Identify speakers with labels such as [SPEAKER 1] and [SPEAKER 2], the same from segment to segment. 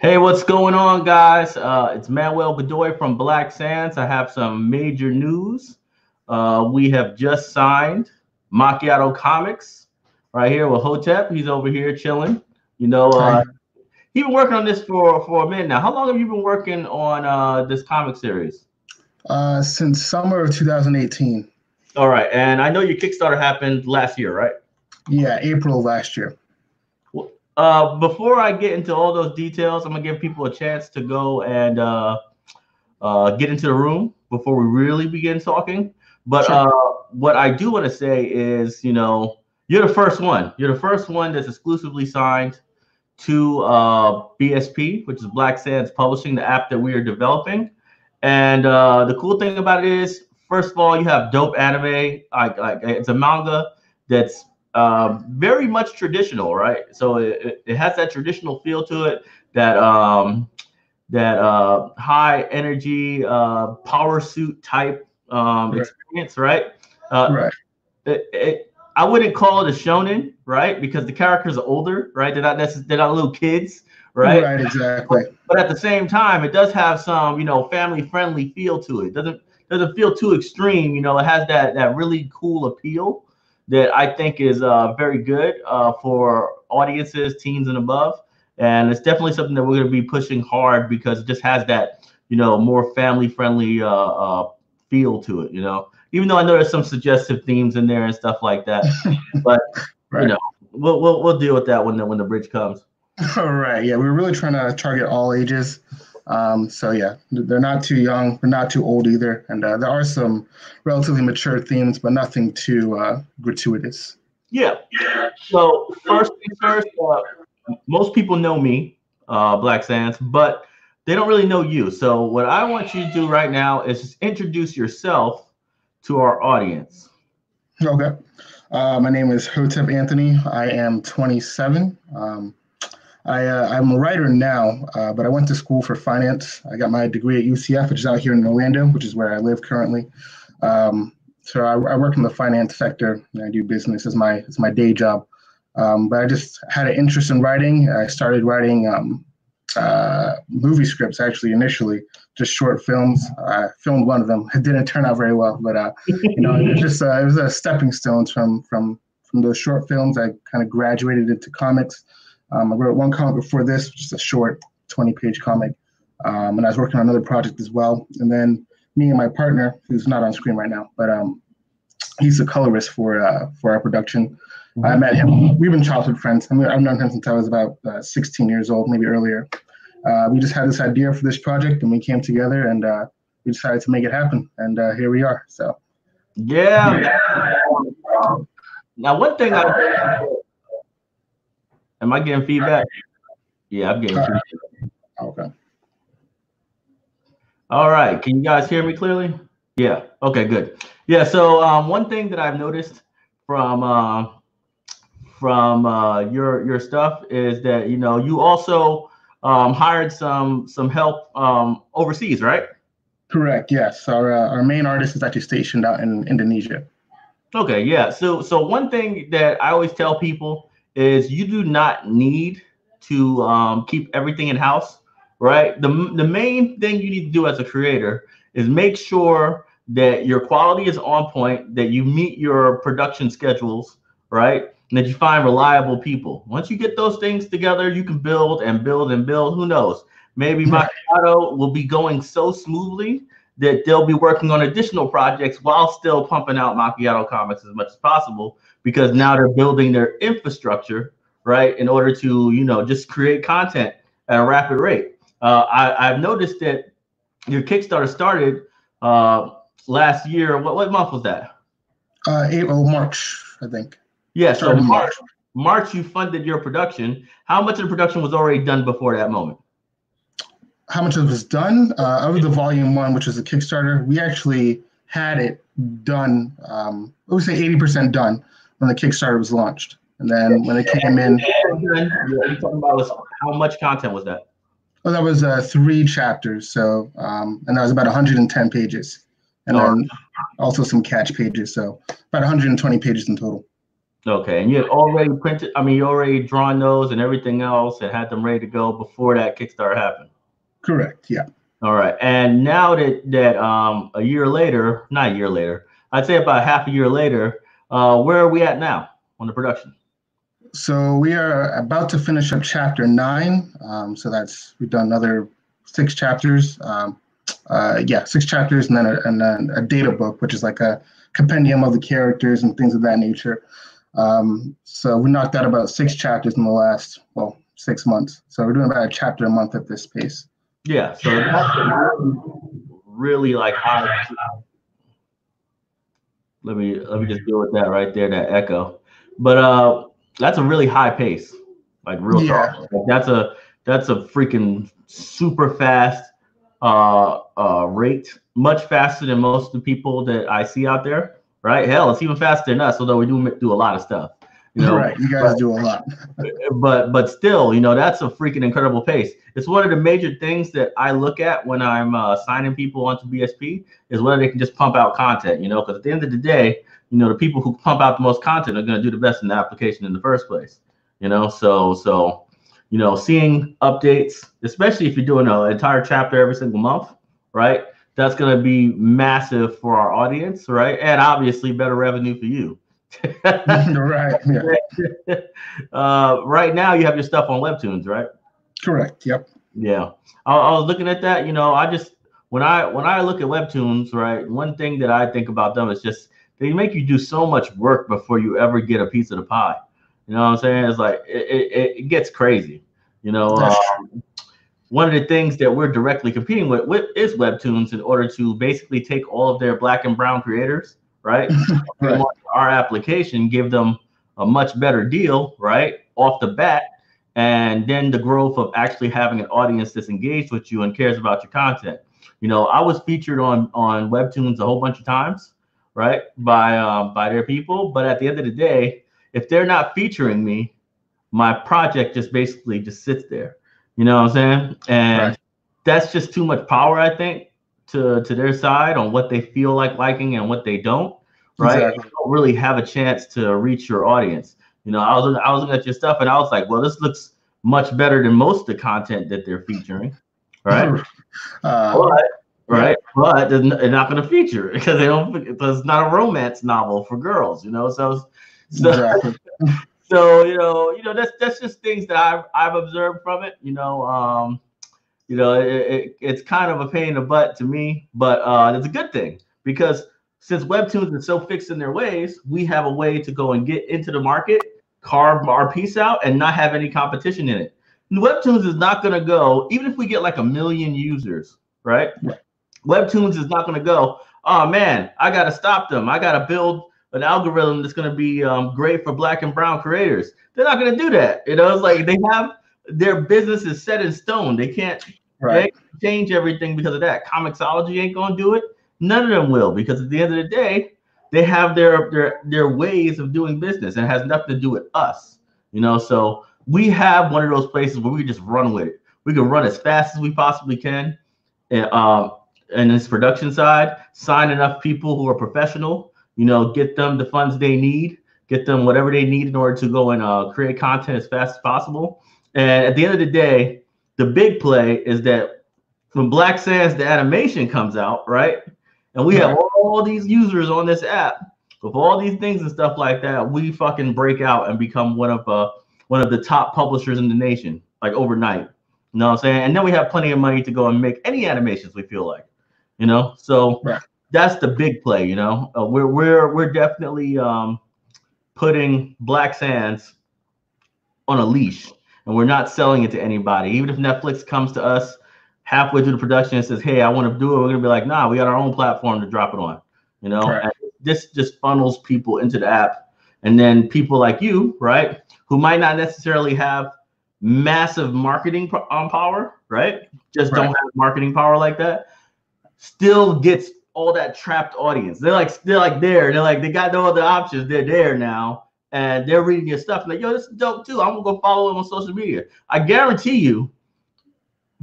[SPEAKER 1] Hey, what's going on, guys? Uh, it's Manuel Godoy from Black Sands. I have some major news. Uh, we have just signed Macchiato Comics right here with Hotep. He's over here chilling. You know, uh, he's been working on this for for a minute now. How long have you been working on uh, this comic series?
[SPEAKER 2] Uh, since summer of 2018.
[SPEAKER 1] All right, and I know your Kickstarter happened last year, right?
[SPEAKER 2] Yeah, April last year.
[SPEAKER 1] Uh, before I get into all those details, I'm gonna give people a chance to go and uh, uh, get into the room before we really begin talking. But sure. uh, what I do want to say is, you know, you're the first one. You're the first one that's exclusively signed to uh, BSP, which is Black Sands Publishing, the app that we are developing. And uh, the cool thing about it is, first of all, you have dope anime. Like, like it's a manga that's uh, very much traditional, right? So it, it has that traditional feel to it, that um, that uh, high energy uh, power suit type um, right. experience, right? Uh, right. It, it, I wouldn't call it a shonen, right? Because the characters are older, right? They're not necessarily they're not little kids, right?
[SPEAKER 2] Right, exactly.
[SPEAKER 1] But, but, at the same time, it does have some, you know, family friendly feel to it. Doesn't doesn't feel too extreme, you know. It has that that really cool appeal that I think is uh, very good uh, for audiences, teens and above. And it's definitely something that we're going to be pushing hard because it just has that, you know, more family friendly uh, uh, feel to it, you know. Even though I know there's some suggestive themes in there and stuff like that, but right. you know, we'll, we'll we'll deal with that when the when the bridge comes.
[SPEAKER 2] All right, yeah, we're really trying to target all ages. Um, so yeah, they're not too young, they're not too old either. And uh, there are some relatively mature themes, but nothing too uh, gratuitous.
[SPEAKER 1] Yeah. So first things first, uh, most people know me, uh, Black Sands, but they don't really know you. So what I want you to do right now is just introduce yourself to our audience.
[SPEAKER 2] Okay. Uh, my name is Hotep Anthony. I am 27. Um, I, uh, I'm a writer now, uh, but I went to school for finance. I got my degree at UCF, which is out here in Orlando, which is where I live currently. Um, so I, I, work in the finance sector and I do business as my as my day job. Um, but I just had an interest in writing. I started writing um, uh, movie scripts actually initially, just short films. I filmed one of them. It didn't turn out very well, but uh, you know, it was just uh, it was a stepping stones from from from those short films. I kind of graduated into comics. Um, I wrote one comic before this, just a short 20 page comic. Um, and I was working on another project as well. And then me and my partner, who's not on screen right now, but um, he's a colorist for uh, for our production. I met him. We've been childhood friends. I mean, I've known him since I was about uh, 16 years old, maybe earlier. Uh, we just had this idea for this project, and we came together and uh, we decided to make it happen. And uh, here we are. So,
[SPEAKER 1] yeah. Now, one thing I Am I getting feedback? Yeah, I'm getting feedback.
[SPEAKER 2] Okay.
[SPEAKER 1] All right. Can you guys hear me clearly? Yeah. Okay, good. Yeah. So um, one thing that I've noticed from uh, from uh, your your stuff is that you know you also um, hired some some help um, overseas, right?
[SPEAKER 2] Correct. Yes. Our uh, our main artist is actually stationed out in Indonesia.
[SPEAKER 1] Okay. Yeah. So so one thing that I always tell people is you do not need to um, keep everything in house, right? The, the main thing you need to do as a creator is make sure that your quality is on point, that you meet your production schedules, right? And that you find reliable people. Once you get those things together, you can build and build and build. Who knows? Maybe Macchiato will be going so smoothly that they'll be working on additional projects while still pumping out Macchiato comics as much as possible because now they're building their infrastructure right in order to you know just create content at a rapid rate. Uh, I, have noticed that your kickstarter started uh, last year. What, what month was that?
[SPEAKER 2] Uh, april march i think.
[SPEAKER 1] Yeah so march, march march you funded your production. How much of the production was already done before that moment
[SPEAKER 2] how much of it was done uh, of the volume one which was the kickstarter we actually had it done um, i would say 80% done when the Kickstarter was launched. And then when it came in,
[SPEAKER 1] you talking about how much content was that?
[SPEAKER 2] Oh, that was uh, three chapters. So, um, and that was about 110 pages, and oh. then also some catch pages. So about 120 pages in total.
[SPEAKER 1] Okay, and you had already printed. I mean, you already drawn those and everything else, and had them ready to go before that Kickstarter happened.
[SPEAKER 2] Correct. Yeah.
[SPEAKER 1] All right, and now that that um a year later, not a year later, I'd say about half a year later, uh, where are we at now on the production?
[SPEAKER 2] So we are about to finish up chapter nine. Um, so that's we've done another six chapters. Um, uh, yeah, six chapters, and then a, and then a data book, which is like a compendium of the characters and things of that nature. Um, so we knocked out about six chapters in the last well six months. So we're doing about a chapter a month at this pace.
[SPEAKER 1] Yeah, so that's really, really like high. Let me let me just deal with that right there, that echo. But uh, that's a really high pace, like real
[SPEAKER 2] Yeah.
[SPEAKER 1] talk. Like, that's a that's a freaking super fast uh uh rate, much faster than most of the people that I see out there. Right? Hell, it's even faster than us, although we do do a lot of stuff. You know,
[SPEAKER 2] right. You guys do a lot.
[SPEAKER 1] but but still, you know, that's a freaking incredible pace. It's one of the major things that I look at when I'm uh, signing people onto BSP is whether they can just pump out content. You know, because at the end of the day, you know, the people who pump out the most content are going to do the best in the application in the first place. You know, so so you know, seeing updates, especially if you're doing an entire chapter every single month, right? That's going to be massive for our audience, right? And obviously, better revenue for you.
[SPEAKER 2] right. Yeah.
[SPEAKER 1] uh, right now, you have your stuff on Webtoons, right?
[SPEAKER 2] Correct. Yep.
[SPEAKER 1] Yeah, I, I was looking at that. You know, I just when I when I look at Webtoons, right, one thing that I think about them is just they make you do so much work before you ever get a piece of the pie. You know what I'm saying? It's like it, it, it gets crazy. You know, um, one of the things that we're directly competing with, with is Webtoons in order to basically take all of their black and brown creators, right?
[SPEAKER 2] Right.
[SPEAKER 1] Our application, give them a much better deal, right, off the bat, and then the growth of actually having an audience that's engaged with you and cares about your content. You know, I was featured on on Webtoons a whole bunch of times, right, by um, by their people, but at the end of the day, if they're not featuring me, my project just basically just sits there. You know what I'm saying? And
[SPEAKER 2] Right.
[SPEAKER 1] that's just too much power, I think, to to their side on what they feel like liking and what they don't right?
[SPEAKER 2] Exactly.
[SPEAKER 1] You don't really have a chance to reach your audience. You know, I was I was looking at your stuff and I was like, well, this looks much better than most of the content that they're featuring, right?
[SPEAKER 2] Uh,
[SPEAKER 1] But right, but they're not going to feature it because they don't. Because it's not a romance novel for girls, you know. So, so,
[SPEAKER 2] exactly.
[SPEAKER 1] so you know, you know, that's that's just things that I've I've observed from it. You know, um, you know, it, it, it's kind of a pain in the butt to me, but uh, it's a good thing because since webtoons is so fixed in their ways, we have a way to go and get into the market, carve our piece out, and not have any competition in it. Webtoons is not going to go, even if we get like a million users, right? Webtoons is not going to go. Oh man, I got to stop them. I got to build an algorithm that's going to be um, great for black and brown creators. They're not going to do that. You know, it's like they have their business is set in stone. They can't
[SPEAKER 2] Right.
[SPEAKER 1] they change everything because of that. Comixology ain't gonna do it. None of them will because at the end of the day, they have their their their ways of doing business and has nothing to do with us. You know, so we have one of those places where we just run with it. We can run as fast as we possibly can, and um, and this production side, sign enough people who are professional. You know, get them the funds they need, get them whatever they need in order to go and uh, create content as fast as possible. And at the end of the day, the big play is that when Black Sands the animation comes out, right? And we have all these users on this app with all these things and stuff like that, we fucking break out and become one of uh one of the top publishers in the nation, like overnight. You know what I'm saying? And then we have plenty of money to go and make any animations we feel like. You know, so
[SPEAKER 2] Right.
[SPEAKER 1] that's the big play, you know. Uh, we're we're we're definitely um putting Black Sands on a leash and we're not selling it to anybody. Even if Netflix comes to us halfway through the production and says, "Hey, I want to do it," we're gonna be like, "Nah, we got our own platform to drop it on." You know, this just funnels people into the app, and then people like you, right, who might not necessarily have massive marketing po- um, power, right, just don't have marketing power like that, still gets all that trapped audience. They're like, they're like there. They're like, they got no other options. They're there now and they're reading your stuff. Like, yo, this is dope too. I'm gonna go follow them on social media. I guarantee you,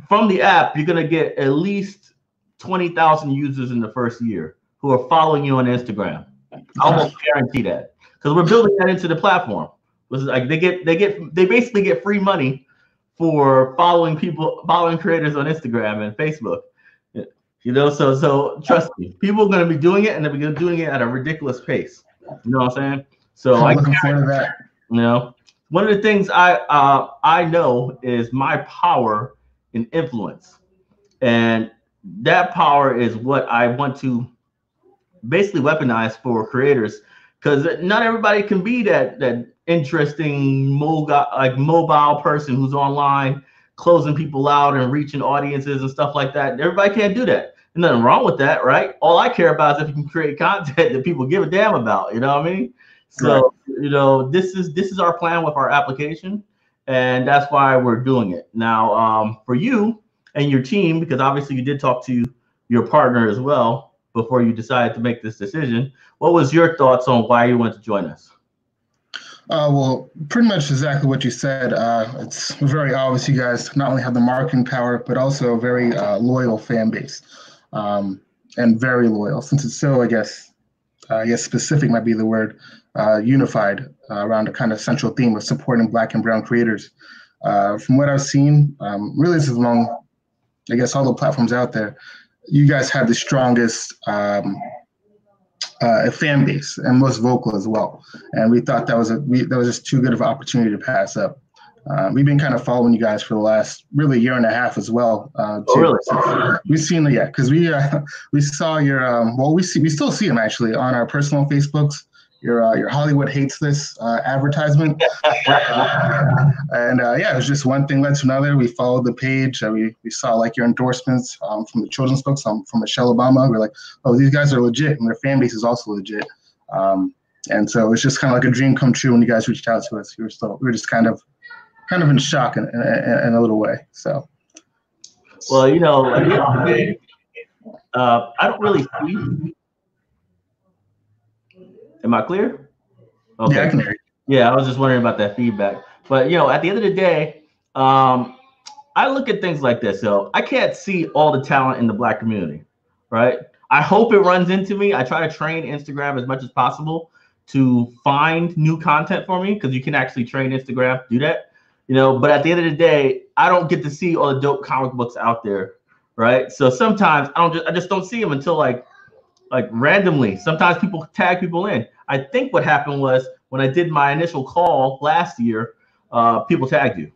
[SPEAKER 1] from the app, you're gonna get at least twenty thousand users in the first year who are following you on Instagram. I almost guarantee that. Because we're building that into the platform. Was like they get they get they basically get free money for following people following creators on Instagram and Facebook. You know, so so trust me, people are going to be doing it and they're going to be doing it at a ridiculous pace. You know what I'm saying? So
[SPEAKER 2] I'm looking forward to that.
[SPEAKER 1] You know, one of the things I uh, I know is my power and influence, and that power is what I want to basically weaponize for creators because not everybody can be that that interesting mobile like mobile person who's online closing people out and reaching audiences and stuff like that. Everybody can't do that. And nothing wrong with that, right? All I care about is if you can create content that people give a damn about. You know what I mean? So right. you know, this is this is our plan with our application, and that's why we're doing it. Now, um, for you and your team, because obviously you did talk to your partner as well before you decided to make this decision. What was your thoughts on why you went to join us?
[SPEAKER 2] Uh, well, pretty much exactly what you said. Uh, it's very obvious you guys not only have the marketing power, but also a very uh, loyal fan base, um, and very loyal. Since it's so, I guess, uh, I guess specific might be the word, uh, unified uh, around a kind of central theme of supporting Black and Brown creators. from what I've seen, um, really, this is among, I guess, all the platforms out there. You guys have the strongest um, uh, fan base and most vocal as well. And we thought that was a we, that was just too good of an opportunity to pass up. Uh, we've been kind of following you guys for the last really year and a half as well.
[SPEAKER 1] Uh, oh, really?
[SPEAKER 2] So we've seen it, yeah, because we uh, we saw your um, well, we see we still see them actually on our personal Facebooks your uh, your Hollywood hates this uh, advertisement. and uh, yeah, it was just one thing led to another. We followed the page. Uh, we, we saw like your endorsements um, from the children's books um, from Michelle Obama. We are like, oh, these guys are legit, and their fan base is also legit. Um, and so it's just kind of like a dream come true when you guys reached out to us. We were still we were just kind of kind of in shock in, in, in a little way. So.
[SPEAKER 1] Well, you know, uh, I don't really see Am I clear?
[SPEAKER 2] Okay. Yeah, I can hear you.
[SPEAKER 1] Yeah, I was just wondering about that feedback. But you know, at the end of the day, um, I look at things like this. So I can't see all the talent in the black community, right? I hope it runs into me. I try to train Instagram as much as possible to find new content for me because you can actually train Instagram to do that. You know, but at the end of the day, I don't get to see all the dope comic books out there, right? So sometimes I don't just I just don't see them until like like randomly. Sometimes people tag people in. I think what happened was when I did my initial call last year, uh, people tagged you.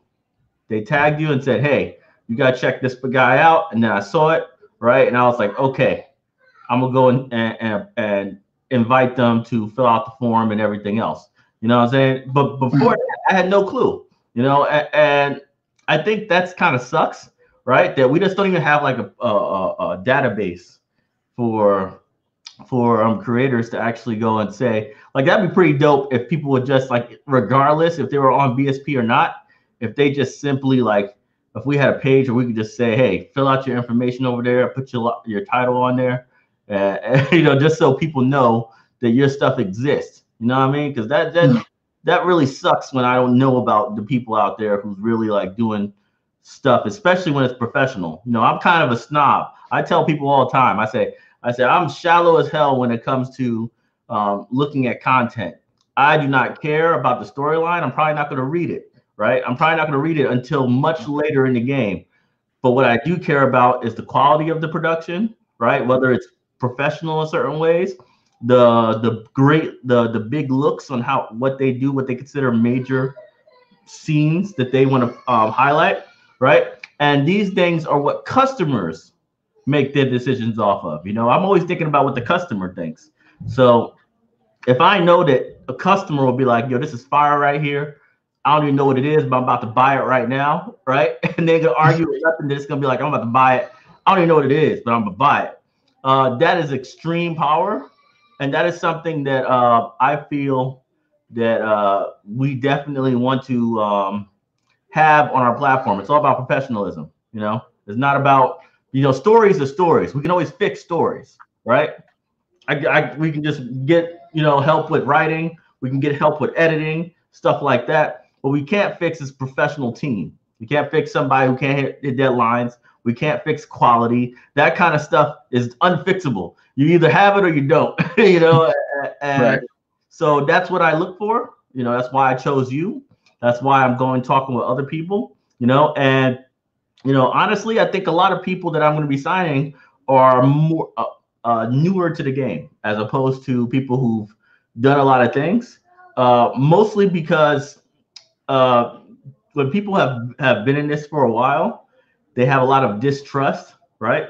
[SPEAKER 1] They tagged you and said, "Hey, you gotta check this guy out." And then I saw it, right? And I was like, "Okay, I'm gonna go and and, and invite them to fill out the form and everything else." You know what I'm saying? But before mm-hmm. that, I had no clue. You know, and, and I think that's kind of sucks, right? That we just don't even have like a, a, a database for for um, creators to actually go and say like that'd be pretty dope if people would just like regardless if they were on BSP or not if they just simply like if we had a page where we could just say hey fill out your information over there put your your title on there and, and you know just so people know that your stuff exists you know what I mean? Because that that mm. that really sucks when I don't know about the people out there who's really like doing stuff especially when it's professional you know? I'm kind of a snob. I tell people all the time I say I said, I'm shallow as hell when it comes to um, looking at content. I do not care about the storyline. I'm probably not going to read it, right? I'm probably not going to read it until much later in the game. But what I do care about is the quality of the production, right? Whether it's professional in certain ways, the the great the the big looks on how what they do, what they consider major scenes that they want to um, highlight, right? And these things are what customers make their decisions off of. You know, I'm always thinking about what the customer thinks. So if I know that a customer will be like, yo, this is fire right here. I don't even know what it is, but I'm about to buy it right now, right? And they're gonna argue with nothing. They're just gonna be like, I'm about to buy it. I don't even know what it is, but I'm gonna buy it. Uh, that is extreme power, and that is something that uh, I feel that uh, we definitely want to um, have on our platform. It's all about professionalism. You know, it's not about you know, stories are stories. We can always fix stories, right? I, I, we can just get you know help with writing. We can get help with editing, stuff like that. What we can't fix is professional team. We can't fix somebody who can't hit the deadlines. We can't fix quality. That kind of stuff is unfixable. You either have it or you don't. you know, and right. So that's what I look for. You know, that's why I chose you. That's why I'm going talking with other people. You know, and you know, honestly, I think a lot of people that I'm going to be signing are more uh, uh, newer to the game as opposed to people who've done a lot of things. Uh, mostly because uh, when people have have been in this for a while, they have a lot of distrust, right?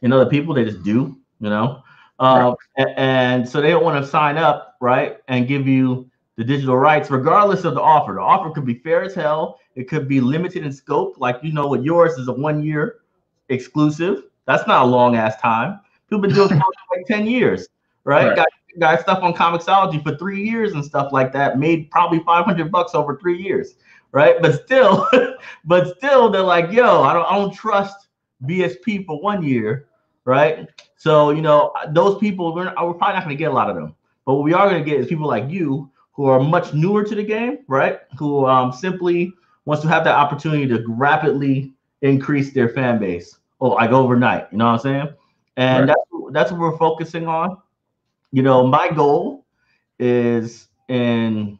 [SPEAKER 1] In other people, they just do, you know. Uh, right. and so they don't want to sign up, right, and give you the digital rights, regardless of the offer. The offer could be fair as hell. It could be limited in scope, like you know what yours is a one year exclusive. That's not a long ass time. People been doing like 10 years, right? right. Got, got stuff on Comixology for three years and stuff like that, made probably 500 bucks over three years, right? But still, but still, they're like, yo, I don't, I don't trust BSP for one year, right? So, you know, those people, we're, we're probably not going to get a lot of them. But what we are going to get is people like you who are much newer to the game, right? Who um, simply wants to have that opportunity to rapidly increase their fan base, oh, like overnight. You know what I'm saying? And right. that's that's what we're focusing on. You know, my goal is in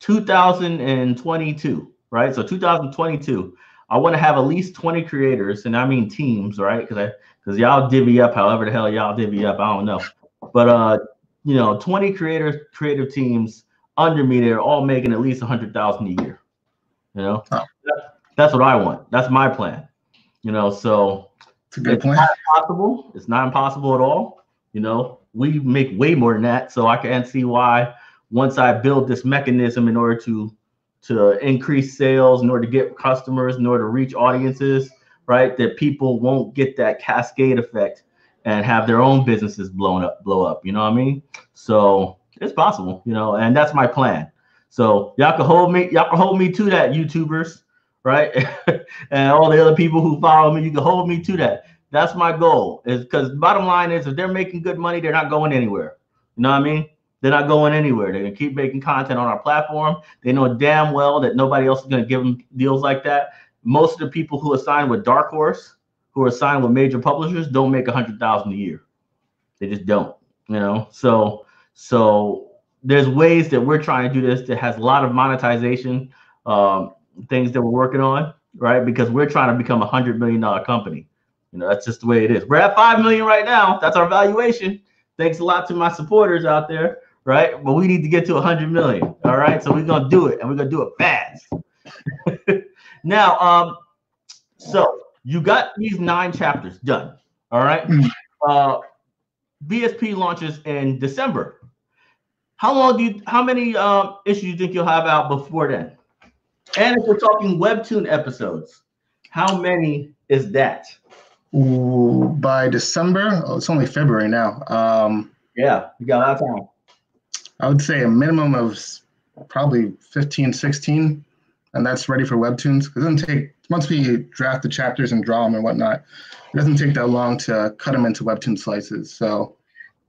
[SPEAKER 1] 2022, right? So 2022, I want to have at least 20 creators, and I mean teams, right? Because I because y'all divvy up however the hell y'all divvy up, I don't know. But uh you know, 20 creators, creative teams under me, they're all making at least a hundred thousand a year. You know, oh. that's, that's what I want. That's my plan. You know, so
[SPEAKER 2] it's a good
[SPEAKER 1] it's
[SPEAKER 2] plan.
[SPEAKER 1] Not impossible. It's not impossible at all. You know, we make way more than that. So I can't see why once I build this mechanism in order to to increase sales, in order to get customers, in order to reach audiences, right? That people won't get that cascade effect and have their own businesses blown up, blow up. You know what I mean? So it's possible, you know, and that's my plan. So y'all can hold me, y'all can hold me to that, YouTubers, right? and all the other people who follow me, you can hold me to that. That's my goal. Is because bottom line is if they're making good money, they're not going anywhere. You know what I mean? They're not going anywhere. They're gonna keep making content on our platform. They know damn well that nobody else is gonna give them deals like that. Most of the people who are signed with Dark Horse, who are signed with major publishers don't make a hundred thousand a year. They just don't, you know. So so there's ways that we're trying to do this that has a lot of monetization um, things that we're working on, right? Because we're trying to become a hundred million dollar company. You know, that's just the way it is. We're at five million right now. That's our valuation. Thanks a lot to my supporters out there, right? But we need to get to a hundred million. All right. So we're gonna do it and we're gonna do it fast. now, um, so you got these nine chapters done. All right. Hmm. Uh, BSP launches in December. How long do you? How many uh, issues do you think you'll have out before then? And if we're talking webtoon episodes, how many is that?
[SPEAKER 2] Ooh, by December, oh, it's only February now. Um,
[SPEAKER 1] yeah, you got a lot of time.
[SPEAKER 2] I would say a minimum of probably 15, 16, and that's ready for webtoons. It doesn't take once we draft the chapters and draw them and whatnot, it doesn't take that long to cut them into webtoon slices. So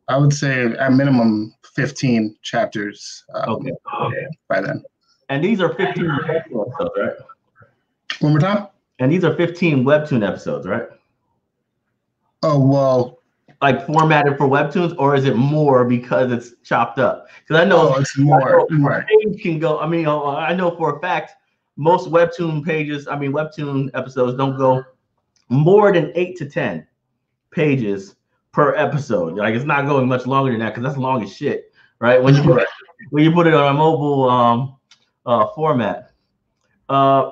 [SPEAKER 2] I would say at minimum 15 chapters um, okay. by then.
[SPEAKER 1] And these are 15 webtoon episodes, right?
[SPEAKER 2] One more time.
[SPEAKER 1] And these are 15 webtoon episodes, right?
[SPEAKER 2] Oh well.
[SPEAKER 1] Like formatted for webtoons, or is it more because it's chopped up? Because I know
[SPEAKER 2] oh, it's more.
[SPEAKER 1] Know right. can go. I mean, I know for a fact most webtoon pages, I mean, webtoon episodes don't go more than eight to 10 pages per episode. Like it's not going much longer than that because that's long as shit, right? When you put it, when you put it on a mobile um, uh, format. Uh,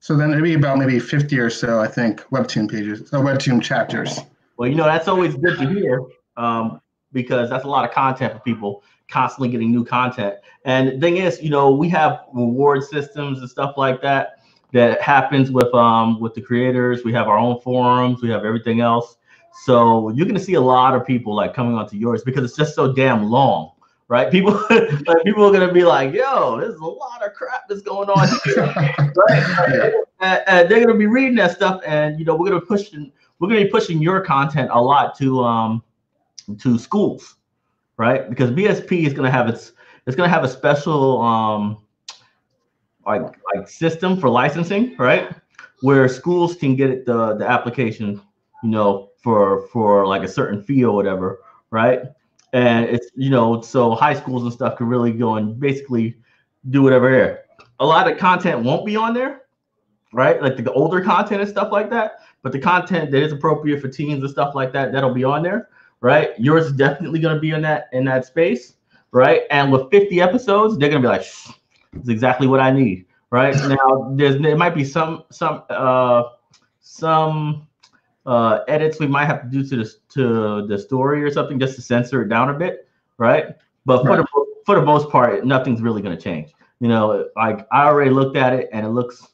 [SPEAKER 2] so then it'd be about maybe 50 or so, I think, webtoon pages, or uh, webtoon chapters.
[SPEAKER 1] Well, you know, that's always good to hear um, because that's a lot of content for people constantly getting new content. And the thing is, you know, we have reward systems and stuff like that that happens with um with the creators. We have our own forums, we have everything else. So you're gonna see a lot of people like coming onto yours because it's just so damn long, right? People like people are gonna be like, yo, there's a lot of crap that's going on here, right? And, and they're gonna be reading that stuff, and you know, we're gonna push we're gonna be pushing your content a lot to um to schools right? Because BSP is going to have its it's going to have a special um like like system for licensing, right? Where schools can get the the application, you know, for for like a certain fee or whatever, right? and it's you know so high schools and stuff can really go and basically do whatever there. A lot of content won't be on there, right? Like the, the older content and stuff like that. But the content that is appropriate for teens and stuff like that, that'll be on there, right? Yours is definitely going to be in that in that space, right? And with 50 episodes, they're going to be like, "It's exactly what I need." Right now, there's there might be some some uh some uh edits we might have to do to the to the story or something just to censor it down a bit, right? But for
[SPEAKER 2] Right.
[SPEAKER 1] the for the most part, nothing's really going to change. You know, like I already looked at it and it looks,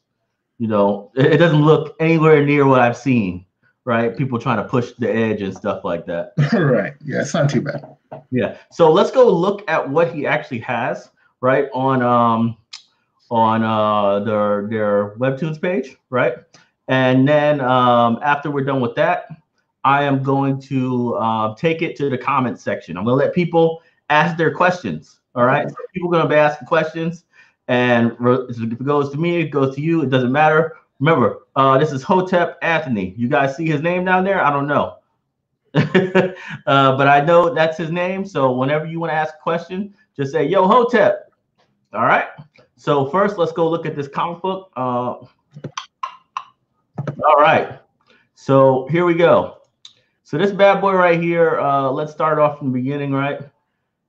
[SPEAKER 1] you know, it, it doesn't look anywhere near what I've seen, right? People trying to push the edge and stuff like that.
[SPEAKER 2] right. Yeah, it's not too bad.
[SPEAKER 1] Yeah. So let's go look at what he actually has, right? On um on uh their their webtoons page, right? And then um after we're done with that, I am going to uh, take it to the comment section. I'm gonna let people ask their questions. All right. So people are gonna be asking questions, and if it goes to me, it goes to you. It doesn't matter. Remember, uh, this is Hotep Anthony. You guys see his name down there? I don't know. uh, but I know that's his name. So whenever you want to ask a question, just say, Yo, Hotep. All right. So first, let's go look at this comic book. Uh, all right. So here we go. So this bad boy right here, uh, let's start off from the beginning, right?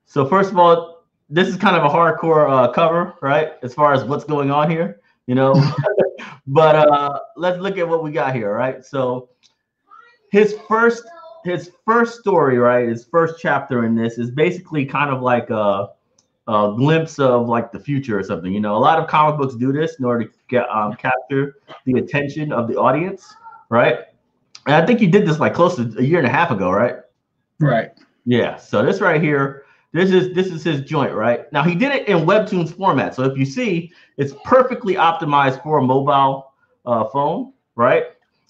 [SPEAKER 1] So first of all, this is kind of a hardcore uh, cover, right? As far as what's going on here, you know. but uh, let's look at what we got here, right? So his first his first story, right? His first chapter in this is basically kind of like a, a glimpse of like the future or something. You know, a lot of comic books do this in order to get um, capture the attention of the audience, right? And I think you did this like close to a year and a half ago, right?
[SPEAKER 2] Right.
[SPEAKER 1] Yeah. So this right here, this is this is his joint, right? Now he did it in Webtoons format. So if you see, it's perfectly optimized for a mobile uh, phone, right?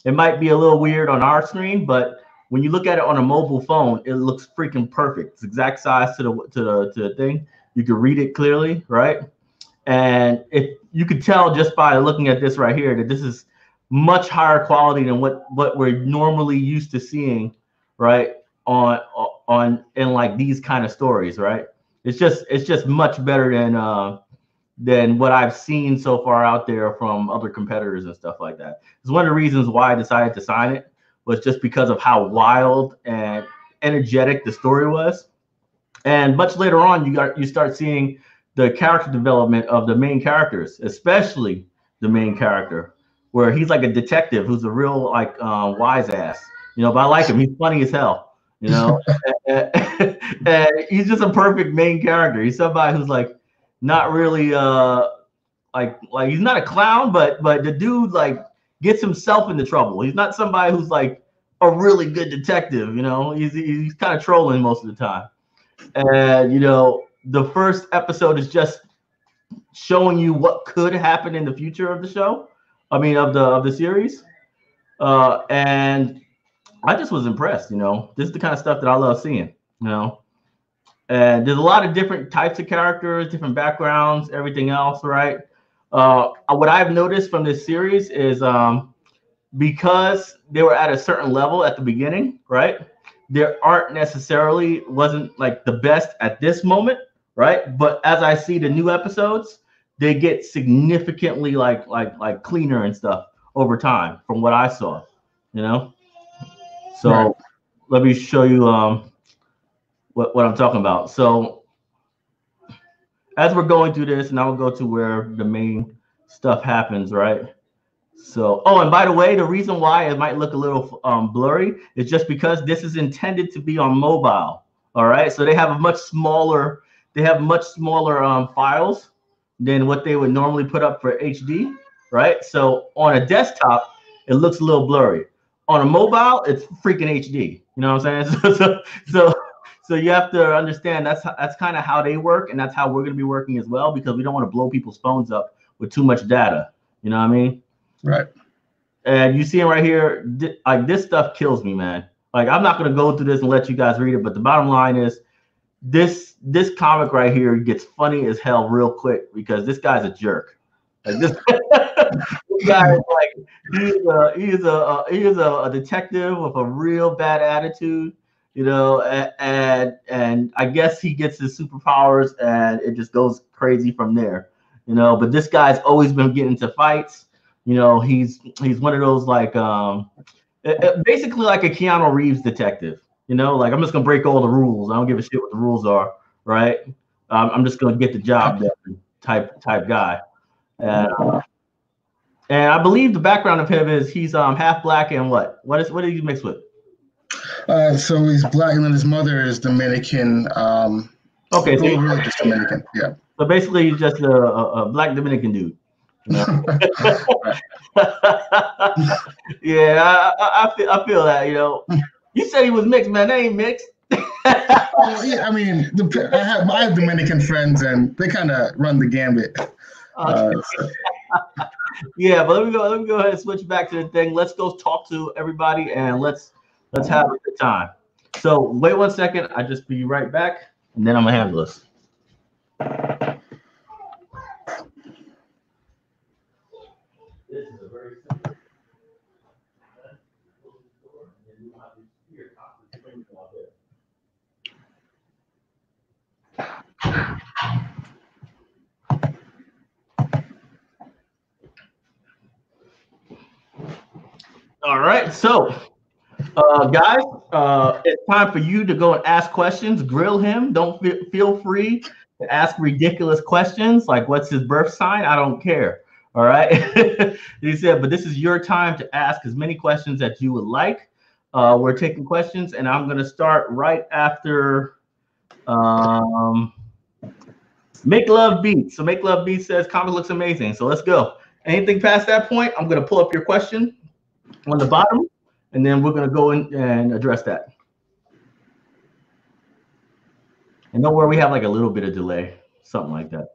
[SPEAKER 1] It might be a little weird on our screen, but when you look at it on a mobile phone, it looks freaking perfect. It's exact size to the to the to the thing. You can read it clearly, right? And if you could tell just by looking at this right here that this is much higher quality than what what we're normally used to seeing, right? On on in like these kind of stories, right? It's just it's just much better than uh than what I've seen so far out there from other competitors and stuff like that. It's one of the reasons why I decided to sign it was just because of how wild and energetic the story was. And much later on, you got you start seeing the character development of the main characters, especially the main character, where he's like a detective who's a real like uh, wise ass, you know. But I like him; he's funny as hell, you know. he's just a perfect main character. He's somebody who's like not really uh like like he's not a clown, but but the dude like gets himself into trouble. He's not somebody who's like a really good detective, you know. He's he's kind of trolling most of the time. And you know, the first episode is just showing you what could happen in the future of the show. I mean, of the of the series. Uh, and I just was impressed. You know, this is the kind of stuff that I love seeing. You know, and there's a lot of different types of characters, different backgrounds, everything else, right? Uh, what I've noticed from this series is um, because they were at a certain level at the beginning, right? Their art necessarily wasn't like the best at this moment, right? But as I see the new episodes, they get significantly like like like cleaner and stuff over time from what I saw, you know. So
[SPEAKER 2] Right.
[SPEAKER 1] let me show you um what, what I'm talking about. So as we're going through this, and I will go to where the main stuff happens, right? So, oh, and by the way, the reason why it might look a little um, blurry is just because this is intended to be on mobile. All right, so they have a much smaller, they have much smaller um, files than what they would normally put up for HD, right? So on a desktop, it looks a little blurry. On a mobile, it's freaking HD. You know what I'm saying? So, so, so, so you have to understand that's that's kind of how they work, and that's how we're going to be working as well because we don't want to blow people's phones up with too much data. You know what I mean?
[SPEAKER 2] Right.
[SPEAKER 1] And you see him right here, like this stuff kills me, man. Like I'm not gonna go through this and let you guys read it, but the bottom line is this this comic right here gets funny as hell real quick because this guy's a jerk. Like this, this guy is like he's a he's a uh, he is a, a detective with a real bad attitude, you know, and, and and I guess he gets his superpowers and it just goes crazy from there, you know. But this guy's always been getting into fights. You know, he's he's one of those like um basically like a Keanu Reeves detective. You know, like I'm just gonna break all the rules. I don't give a shit what the rules are, right? Um, I'm just gonna get the job done type type guy. And, uh, and I believe the background of him is he's um half black and what? What is what did he mix with?
[SPEAKER 2] Uh, so he's black, and then his mother is Dominican. Um,
[SPEAKER 1] okay, so
[SPEAKER 2] really just Dominican. Yeah.
[SPEAKER 1] So basically, he's just a, a, a black Dominican dude. You know? yeah, I, I, feel I feel that. You know, you said he was mixed, man. They ain't mixed.
[SPEAKER 2] yeah, I mean, the, I have I have Dominican friends, and they kind of run the gambit. Uh,
[SPEAKER 1] yeah, but let me go. Let me go ahead and switch back to the thing. Let's go talk to everybody, and let's let's have a good time. So wait one second. I just be right back, and then I'm gonna handle this. All right, so uh, guys, uh, it's time for you to go and ask questions. Grill him. Don't feel free to ask ridiculous questions like what's his birth sign. I don't care. All right. he said, but this is your time to ask as many questions as you would like. Uh, we're taking questions, and I'm going to start right after. Um, Make Love Beat. So Make Love Beat says comic looks amazing. So let's go. Anything past that point, I'm going to pull up your question on the bottom, and then we're going to go in and address that. And don't worry, we have like a little bit of delay, something like that.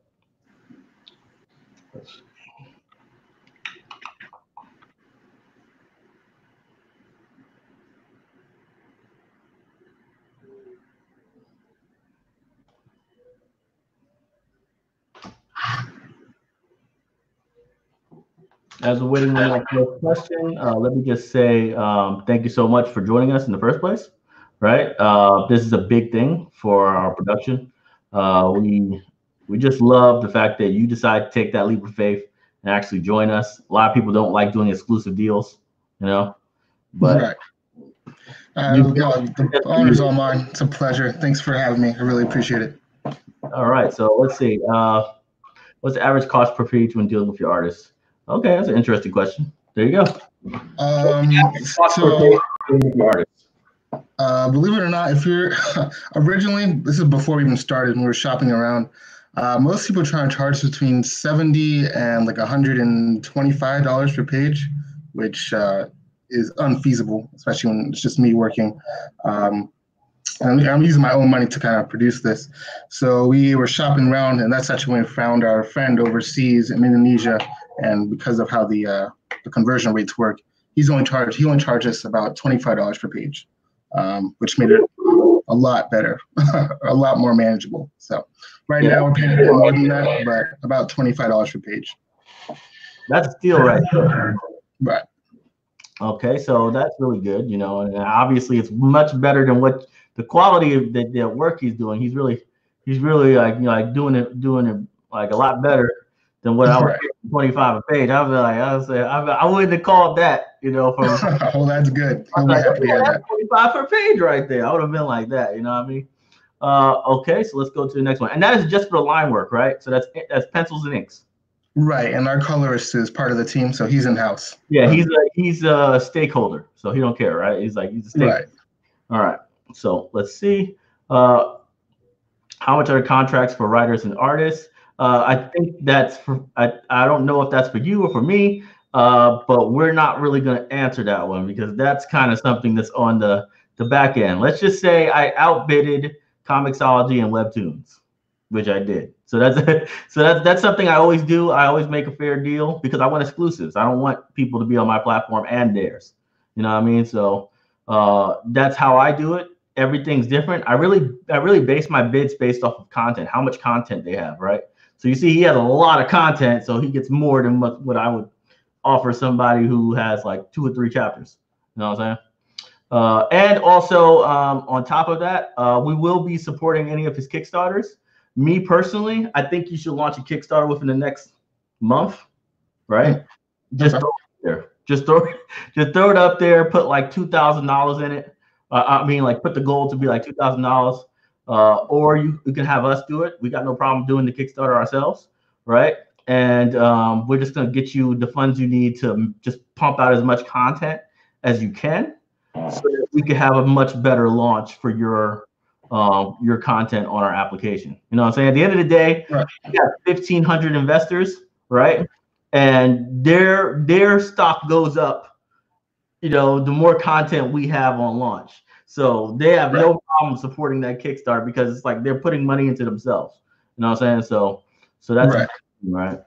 [SPEAKER 1] As we're waiting on that first question, uh, let me just say um, thank you so much for joining us in the first place. Right, uh, this is a big thing for our production. Uh, we we just love the fact that you decide to take that leap of faith and actually join us. A lot of people don't like doing exclusive deals, you know, but. Right.
[SPEAKER 2] Uh, you, the honor's all mine. It's a pleasure. Thanks for having me. I really appreciate it.
[SPEAKER 1] All right, so let's see. Uh, what's the average cost per page when dealing with your artists? Okay, that's an interesting question. There you go. Um,
[SPEAKER 2] so, uh, believe it or not, if you're originally, this is before we even started and we were shopping around. Uh, most people try and charge between 70 and like 125 dollars per page, which uh, is unfeasible, especially when it's just me working. Um, and I'm using my own money to kind of produce this. So we were shopping around, and that's actually when we found our friend overseas in Indonesia and because of how the uh, the conversion rates work, he's only charged he only charges about twenty five dollars per page, um, which made it a lot better, a lot more manageable. So right yeah. now we're paying a bit more than that, but about twenty five dollars per page.
[SPEAKER 1] That's a steal, right? There.
[SPEAKER 2] Right.
[SPEAKER 1] Okay, so that's really good, you know, and obviously it's much better than what the quality of the, the work he's doing. He's really, he's really like you know like doing it, doing it like a lot better than what I was 25 a page. I was like, I was I, I wouldn't have called that, you know, from
[SPEAKER 2] oh, that's good.
[SPEAKER 1] I like, yeah, that's 25 per page right there. I would have been like that, you know what I mean? Uh, okay, so let's go to the next one. And that is just for the line work, right? So that's that's pencils and inks.
[SPEAKER 2] Right, and our colorist is part of the team, so he's in house.
[SPEAKER 1] Yeah, he's a he's a stakeholder, so he don't care, right? He's like he's a stakeholder. Right. All right. So let's see. Uh, how much are contracts for writers and artists? Uh, I think that's for, I, I don't know if that's for you or for me, uh, but we're not really going to answer that one because that's kind of something that's on the, the back end. Let's just say I outbidded Comixology and Webtoons, which I did. So that's so that's that's something I always do. I always make a fair deal because I want exclusives. I don't want people to be on my platform and theirs. You know what I mean? So uh, that's how I do it. Everything's different. I really I really base my bids based off of content, how much content they have, right? So you see, he has a lot of content, so he gets more than what, what I would offer somebody who has like two or three chapters. You know what I'm saying? Uh, and also, um, on top of that, uh, we will be supporting any of his Kickstarters. Me personally, I think you should launch a Kickstarter within the next month, right? Just throw it there. Just throw, just throw it up there. Put like two thousand dollars in it. Uh, I mean, like put the goal to be like two thousand dollars, uh, or you, you can have us do it. We got no problem doing the Kickstarter ourselves, right? And um, we're just gonna get you the funds you need to just pump out as much content as you can, so that we can have a much better launch for your um, your content on our application. You know what I'm saying? At the end of the day,
[SPEAKER 2] Right.
[SPEAKER 1] we got 1,500 investors, right? And their their stock goes up, you know, the more content we have on launch. So they have no problem supporting that Kickstarter because it's like they're putting money into themselves. You know what I'm saying? So so that's
[SPEAKER 2] Right.
[SPEAKER 1] right.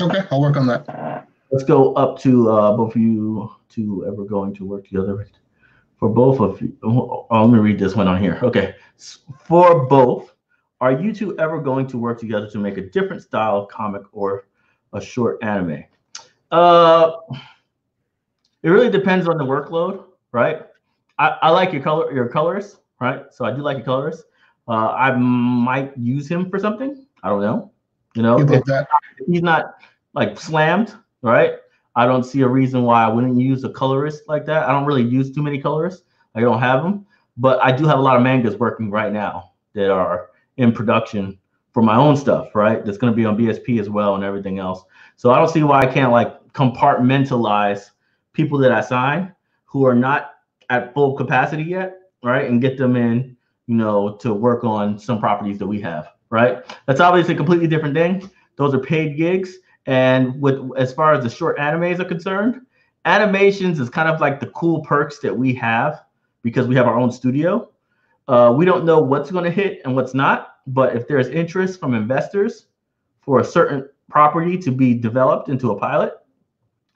[SPEAKER 2] Okay, I'll work on that.
[SPEAKER 1] Let's go up to uh, both of you two ever going to work together. For both of you, oh, let me read this one on here. Okay. For both, are you two ever going to work together to make a different style of comic or a short anime? Uh, it really depends on the workload, right? I, I like your color, your colors, right? So I do like colors. Uh, I might use him for something. I don't know. You know,
[SPEAKER 2] You
[SPEAKER 1] if-
[SPEAKER 2] that.
[SPEAKER 1] if he's not like slammed, right? I don't see a reason why I wouldn't use a colorist like that. I don't really use too many colorists. I don't have them, but I do have a lot of mangas working right now that are in production for my own stuff, right? That's going to be on BSP as well and everything else. So I don't see why I can't like compartmentalize people that I sign who are not at full capacity yet, right? And get them in, you know, to work on some properties that we have, right? That's obviously a completely different thing. Those are paid gigs. And with as far as the short animes are concerned, animations is kind of like the cool perks that we have because we have our own studio. Uh, we don't know what's going to hit and what's not, but if there's interest from investors for a certain property to be developed into a pilot,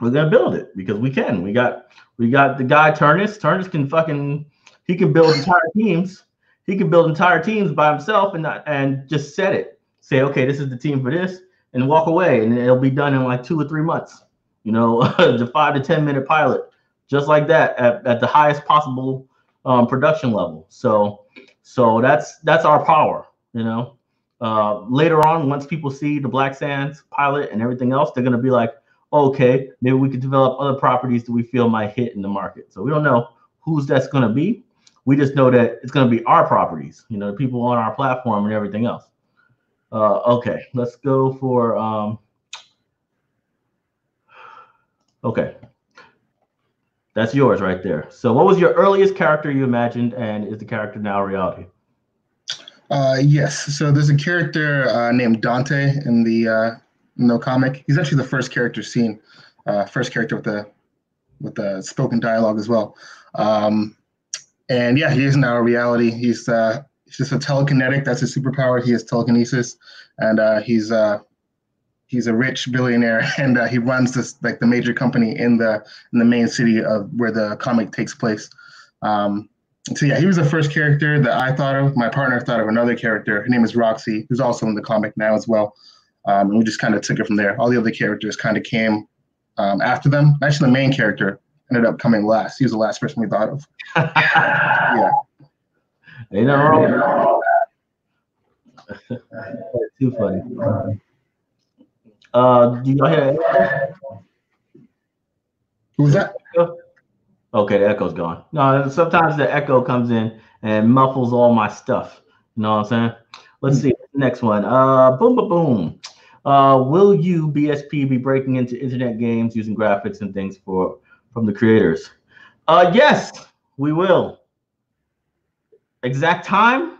[SPEAKER 1] we're gonna build it because we can. We got we got the guy Turnus. Turnus can fucking he can build entire teams. He can build entire teams by himself and not and just set it. Say, okay, this is the team for this, and walk away, and it'll be done in like two or three months. You know, the five to ten minute pilot, just like that at, at the highest possible um, production level. So, so that's that's our power. You know, uh, later on, once people see the Black Sands pilot and everything else, they're gonna be like, okay, maybe we could develop other properties that we feel might hit in the market. So we don't know whose that's gonna be. We just know that it's gonna be our properties. You know, the people on our platform and everything else. Uh, okay, let's go for um, okay. That's yours right there. So, what was your earliest character you imagined, and is the character now reality?
[SPEAKER 2] Uh, yes. So there's a character uh, named Dante in the uh, comic. He's actually the first character seen, uh, first character with the with the spoken dialogue as well. Um, and yeah, he is now a reality. He's uh, he's just a telekinetic. That's his superpower. He has telekinesis, and uh, he's uh, he's a rich billionaire, and uh, he runs this like the major company in the in the main city of where the comic takes place. Um, so yeah, he was the first character that I thought of. My partner thought of another character. Her name is Roxy, who's also in the comic now as well. Um, and we just kind of took it from there. All the other characters kind of came um, after them. Actually, the main character ended up coming last. He was the last person we thought of. Yeah.
[SPEAKER 1] Ain't nothing wrong that. Too funny. Uh, do y'all hear that?
[SPEAKER 2] Who that?
[SPEAKER 1] Okay, the echo's gone. No, sometimes the echo comes in and muffles all my stuff. You know what I'm saying? Let's see. Next one. Uh, boom, boom, boom. Uh, will you BSP be breaking into internet games using graphics and things for from the creators? Uh, yes, we will. Exact time?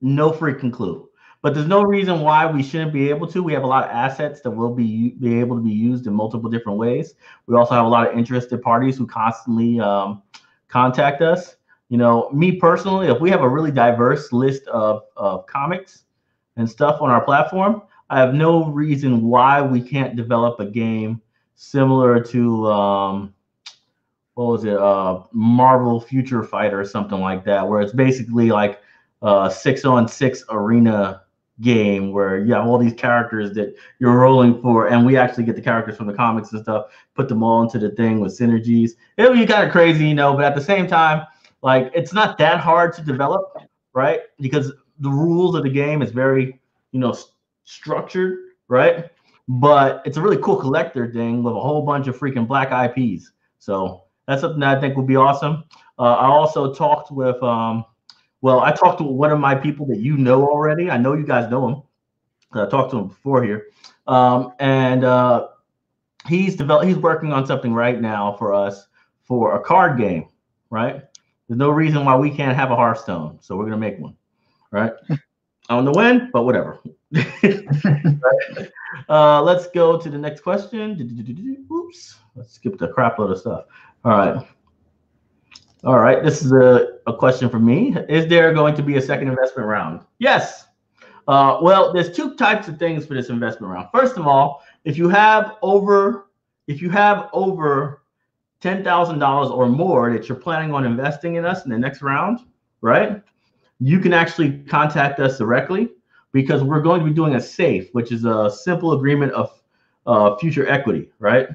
[SPEAKER 1] No freaking clue. But there's no reason why we shouldn't be able to. We have a lot of assets that will be be able to be used in multiple different ways. We also have a lot of interested parties who constantly um, contact us. You know, me personally, if we have a really diverse list of, of comics and stuff on our platform, I have no reason why we can't develop a game similar to um, what was it, uh, Marvel Future Fighter or something like that, where it's basically like a six on six arena game where you have all these characters that you're rolling for, and we actually get the characters from the comics and stuff, put them all into the thing with synergies. It'll be kind of crazy, you know, but at the same time, Like it's not that hard to develop, right? Because the rules of the game is very, you know, s- structured, right? But it's a really cool collector thing with a whole bunch of freaking black IPs. So that's something that I think would be awesome. Uh, I also talked with, um, well, I talked to one of my people that you know already. I know you guys know him. I talked to him before here, um, and uh, he's developed. He's working on something right now for us for a card game. Right? There's no reason why we can't have a Hearthstone, so we're gonna make one. Right? I don't know when, but whatever. Uh, let's go to the next question. Oops, let's skip the crap load of stuff. All right. All right, this is a, a question for me. Is there going to be a second investment round? Yes. Uh, well, there's two types of things for this investment round. First of all, if you have over if you have over ten thousand dollars or more that you're planning on investing in us in the next round, right? You can actually contact us directly because we're going to be doing a safe, which is a simple agreement of uh, future equity, right?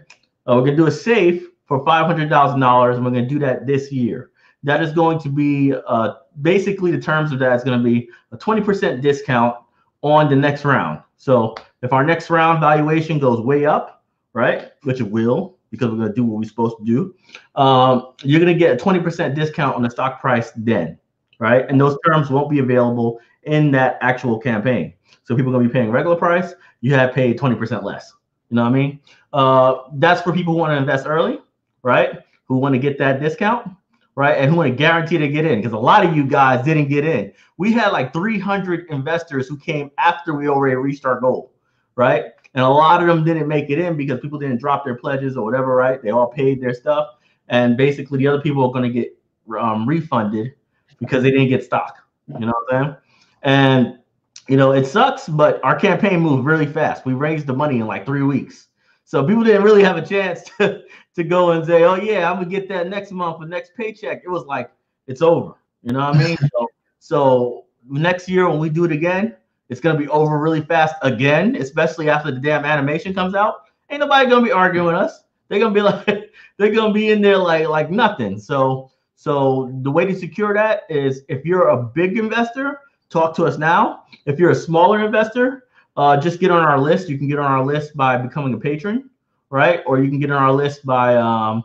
[SPEAKER 1] Uh, we're to do a safe for five hundred thousand dollars, and we're going to do that this year. That is going to be uh, basically the terms of that is going to be a twenty percent discount on the next round. So if our next round valuation goes way up, right, which it will because we're going to do what we're supposed to do, um, you're going to get a twenty percent discount on the stock price then, right? And those terms won't be available in that actual campaign. So people are going to be paying regular price. You have paid twenty percent less. You know what I mean? Uh, that's for people who want to invest early right? Who want to get that discount, right? And who want to guarantee to get in because a lot of you guys didn't get in. We had like 300 investors who came after we already reached our goal, right? And a lot of them didn't make it in because people didn't drop their pledges or whatever, right? They all paid their stuff. And basically, the other people are going to get um, refunded because they didn't get stock. You know what I'm saying? And, you know, it sucks, but our campaign moved really fast. We raised the money in like three weeks. So people didn't really have a chance to, to go and say, "Oh yeah, I'm gonna get that next month or next paycheck." It was like it's over. You know what I mean? so, so next year when we do it again, it's gonna be over really fast again, especially after the damn animation comes out. Ain't nobody gonna be arguing with us. They're gonna be like, they're gonna be in there like like nothing. So so the way to secure that is if you're a big investor, talk to us now. If you're a smaller investor, uh, just get on our list. You can get on our list by becoming a patron, right? Or you can get on our list by um,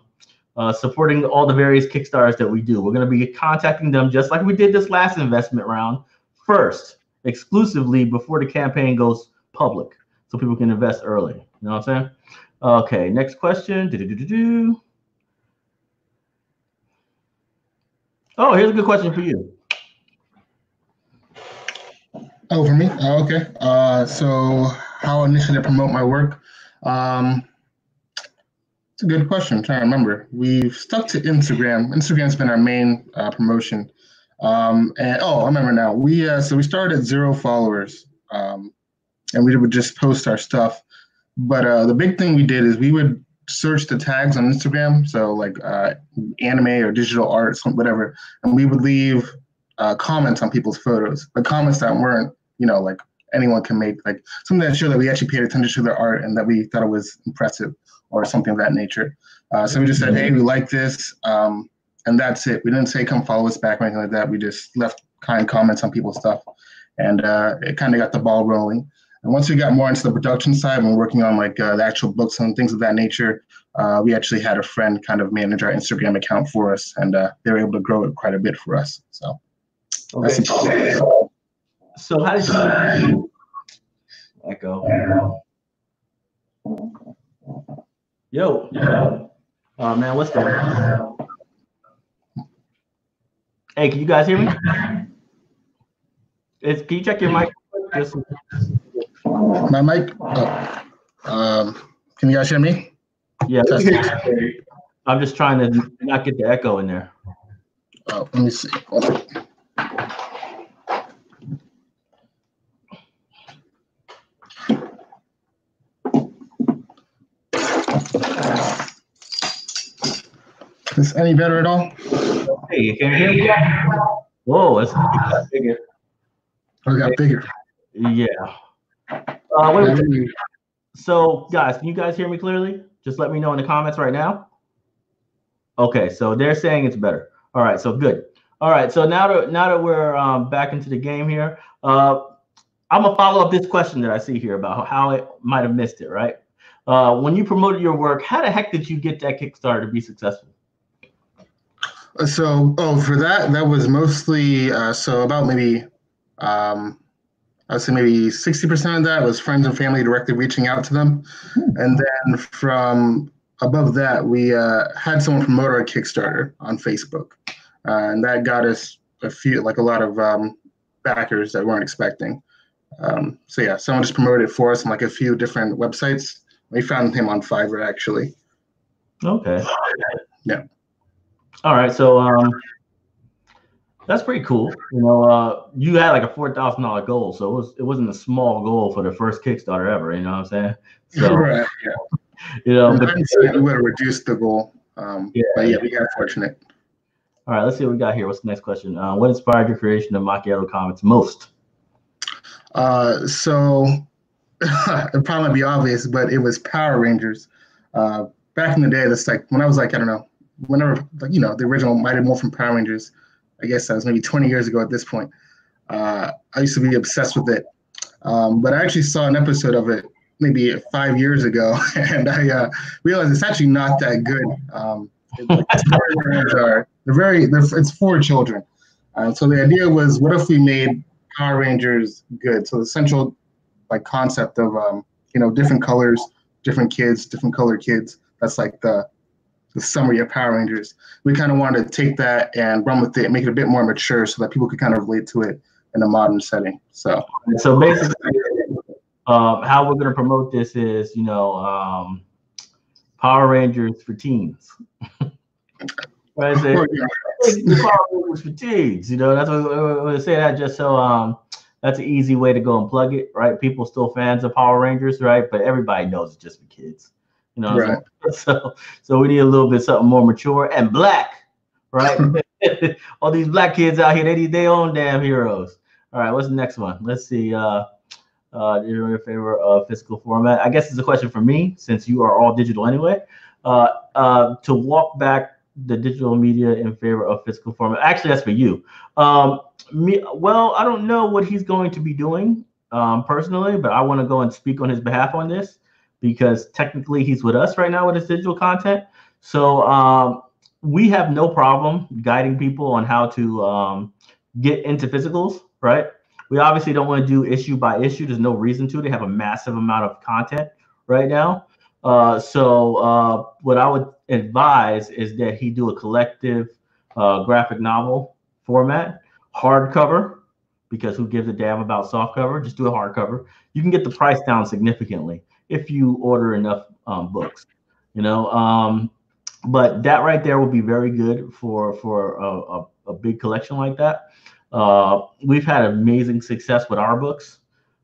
[SPEAKER 1] uh, supporting all the various Kickstarters that we do. We're going to be contacting them just like we did this last investment round first, exclusively before the campaign goes public, so people can invest early. You know what I'm saying? Okay, next question. Do-do-do-do-do. Oh, here's a good question for you.
[SPEAKER 2] Oh, for me? Oh, okay. Uh, so how initially to promote my work? Um, it's a good question. I'm trying to remember. We've stuck to Instagram. Instagram's been our main uh, promotion. Um, and oh, I remember now. We uh, so we started at zero followers, um, and we would just post our stuff. But uh, the big thing we did is we would search the tags on Instagram, so like uh, anime or digital art, whatever, and we would leave uh, comments on people's photos, but comments that weren't, you know, like anyone can make, like something that showed that we actually paid attention to their art and that we thought it was impressive or something of that nature. Uh, so we just said, hey, we like this, um, and that's it. We didn't say come follow us back or anything like that. We just left kind comments on people's stuff, and uh, it kind of got the ball rolling. And once we got more into the production side, when working on like uh, the actual books and things of that nature, uh, we actually had a friend kind of manage our Instagram account for us, and uh, they were able to grow it quite a bit for us. So.
[SPEAKER 1] Okay.
[SPEAKER 2] That's
[SPEAKER 1] So how did you echo? Yo. Oh man, what's going on? Hey, can you guys hear me? Is, can you check your mic? Just,
[SPEAKER 2] My mic. Oh. Um, can you guys hear me?
[SPEAKER 1] yeah, we can hear you. I'm just trying to not get the echo in there.
[SPEAKER 2] Oh, let me see. Is this any better at all?
[SPEAKER 1] Hey, you can hear me? Whoa, it's bigger.
[SPEAKER 2] Oh, it got bigger.
[SPEAKER 1] Yeah. Uh, wait, minute. So, guys, can you guys hear me clearly? Just let me know in the comments right now. Okay, so they're saying it's better. All right, so good. All right. So now that now that we're um, back into the game here, uh, I'm gonna follow up this question that I see here about how it might have missed it. Right. Uh, when you promoted your work, how the heck did you get that Kickstarter to be successful?
[SPEAKER 2] So, oh, for that, that was mostly uh, so about maybe, um, I'd say maybe sixty percent of that was friends and family directly reaching out to them, hmm. and then from above that, we uh, had someone promote our Kickstarter on Facebook, uh, and that got us a few, like a lot of um, backers that we weren't expecting. Um, so yeah, someone just promoted it for us on like a few different websites. We found him on Fiverr actually.
[SPEAKER 1] Okay.
[SPEAKER 2] Yeah.
[SPEAKER 1] All right, so um, that's pretty cool. You know, uh, you had like a four thousand dollar goal, so it was it wasn't a small goal for the first Kickstarter ever. You know what I'm saying? So,
[SPEAKER 2] right. Yeah.
[SPEAKER 1] You know, but,
[SPEAKER 2] we would have reduced the goal. Um, yeah, but yeah, we got fortunate.
[SPEAKER 1] All right, let's see what we got here. What's the next question? Uh, what inspired your creation of Macchiato Comics most?
[SPEAKER 2] Uh, so it probably be obvious, but it was Power Rangers. Uh, back in the day, that's like when I was like I don't know whenever you know the original Mighty Morphin Power Rangers. I guess that was maybe 20 years ago at this point. Uh, I used to be obsessed with it, um, but I actually saw an episode of it maybe five years ago, and I uh, realized it's actually not that good. Um, they're very they're, it's for children. Uh, so the idea was, what if we made Power Rangers good? So the central like concept of um, you know different colors, different kids, different colored kids. That's like the the summary of Power Rangers. We kind of wanted to take that and run with it, and make it a bit more mature, so that people could kind of relate to it in a modern setting. So,
[SPEAKER 1] so basically, uh, how we're going to promote this is, you know, um, Power Rangers for teens. right? So, Power Rangers for teens. You know, that's what going to say that just so um, that's an easy way to go and plug it, right? People still fans of Power Rangers, right? But everybody knows it's just for kids. You know, right. so so we need a little bit something more mature and black, right? All these black kids out here, they need their own damn heroes. All right, what's the next one? Let's see. Uh, uh, in favor of physical format? I guess it's a question for me since you are all digital anyway. Uh, uh, to walk back the digital media in favor of physical format. Actually, that's for you. Um, me, well, I don't know what he's going to be doing um, personally, but I want to go and speak on his behalf on this because technically he's with us right now with his digital content. So um, we have no problem guiding people on how to um, get into physicals, right? We obviously don't want to do issue by issue. There's no reason to. They have a massive amount of content right now. Uh, so uh, what I would advise is that he do a collective uh, graphic novel format, hardcover, because who gives a damn about softcover? Just do a hardcover. You can get the price down significantly if you order enough um, books, you know. Um, but that right there will be very good for for a, a, a big collection like that. Uh, we've had amazing success with our books,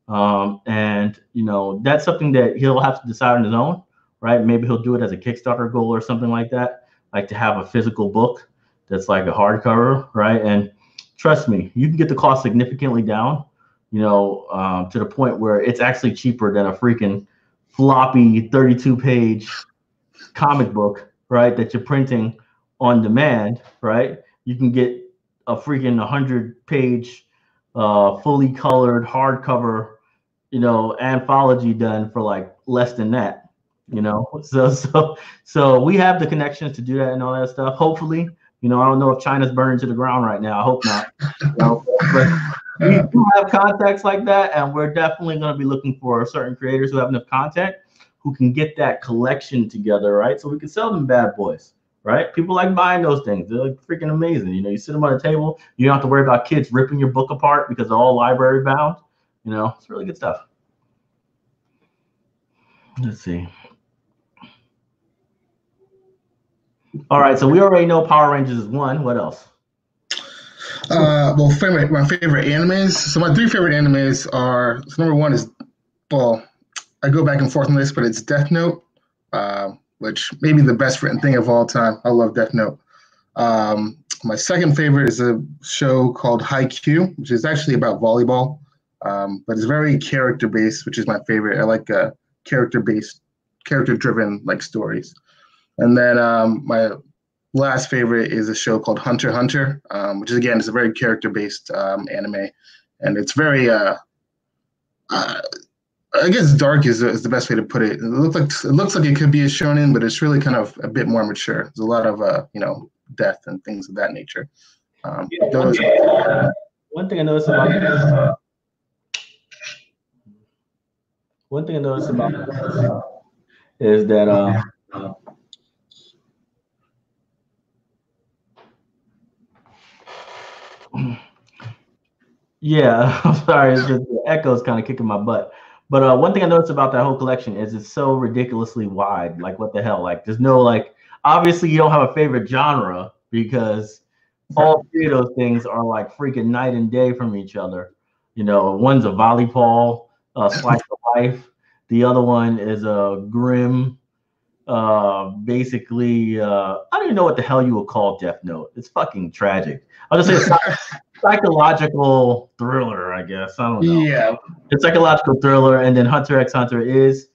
[SPEAKER 1] um, and you know that's something that he'll have to decide on his own, right? Maybe he'll do it as a Kickstarter goal or something like that, like to have a physical book that's like a hardcover, right? And trust me, you can get the cost significantly down, you know, um, to the point where it's actually cheaper than a freaking floppy 32 page comic book, right? That you're printing on demand, right? You can get a freaking 100 page, uh, fully colored hardcover, you know, anthology done for like less than that, you know? So, so, so we have the connections to do that and all that stuff. Hopefully, you know, I don't know if China's burning to the ground right now. I hope not. You know? but we do have contacts like that, and we're definitely going to be looking for certain creators who have enough content who can get that collection together, right? So we can sell them bad boys, right? People like buying those things. They're like freaking amazing. You know, you sit them on a table, you don't have to worry about kids ripping your book apart because they're all library bound. You know, it's really good stuff. Let's see. All right, so we already know Power Rangers is one. What else?
[SPEAKER 2] Uh, well, favorite my favorite animes. So my three favorite animes are so number one is well, I go back and forth on this, but it's Death Note, uh, which may be the best written thing of all time. I love Death Note. Um, my second favorite is a show called Haikyuu, which is actually about volleyball, um, but it's very character based, which is my favorite. I like uh, character based, character driven like stories. And then um, my last favorite is a show called Hunter Hunter, um, which is again is a very character based um, anime, and it's very uh, uh, I guess dark is, is the best way to put it. It looks like it looks like it could be a shonen, but it's really kind of a bit more mature. There's a lot of uh, you know death and things of that nature. Um,
[SPEAKER 1] Yeah,
[SPEAKER 2] those-
[SPEAKER 1] One thing I noticed about one thing I noticed about is that uh, yeah, I'm sorry, it's just the echo's kind of kicking my butt. But uh, one thing I noticed about that whole collection is it's so ridiculously wide. Like, what the hell? Like, there's no like. Obviously, you don't have a favorite genre because all three of those things are like freaking night and day from each other. You know, one's a volleyball, uh, slice of life. The other one is a grim, uh, basically. Uh, I don't even know what the hell you would call Death Note. It's fucking tragic. I'll just say psychological thriller. I guess I don't know.
[SPEAKER 2] yeah,
[SPEAKER 1] It's psychological thriller, and then Hunter x Hunter is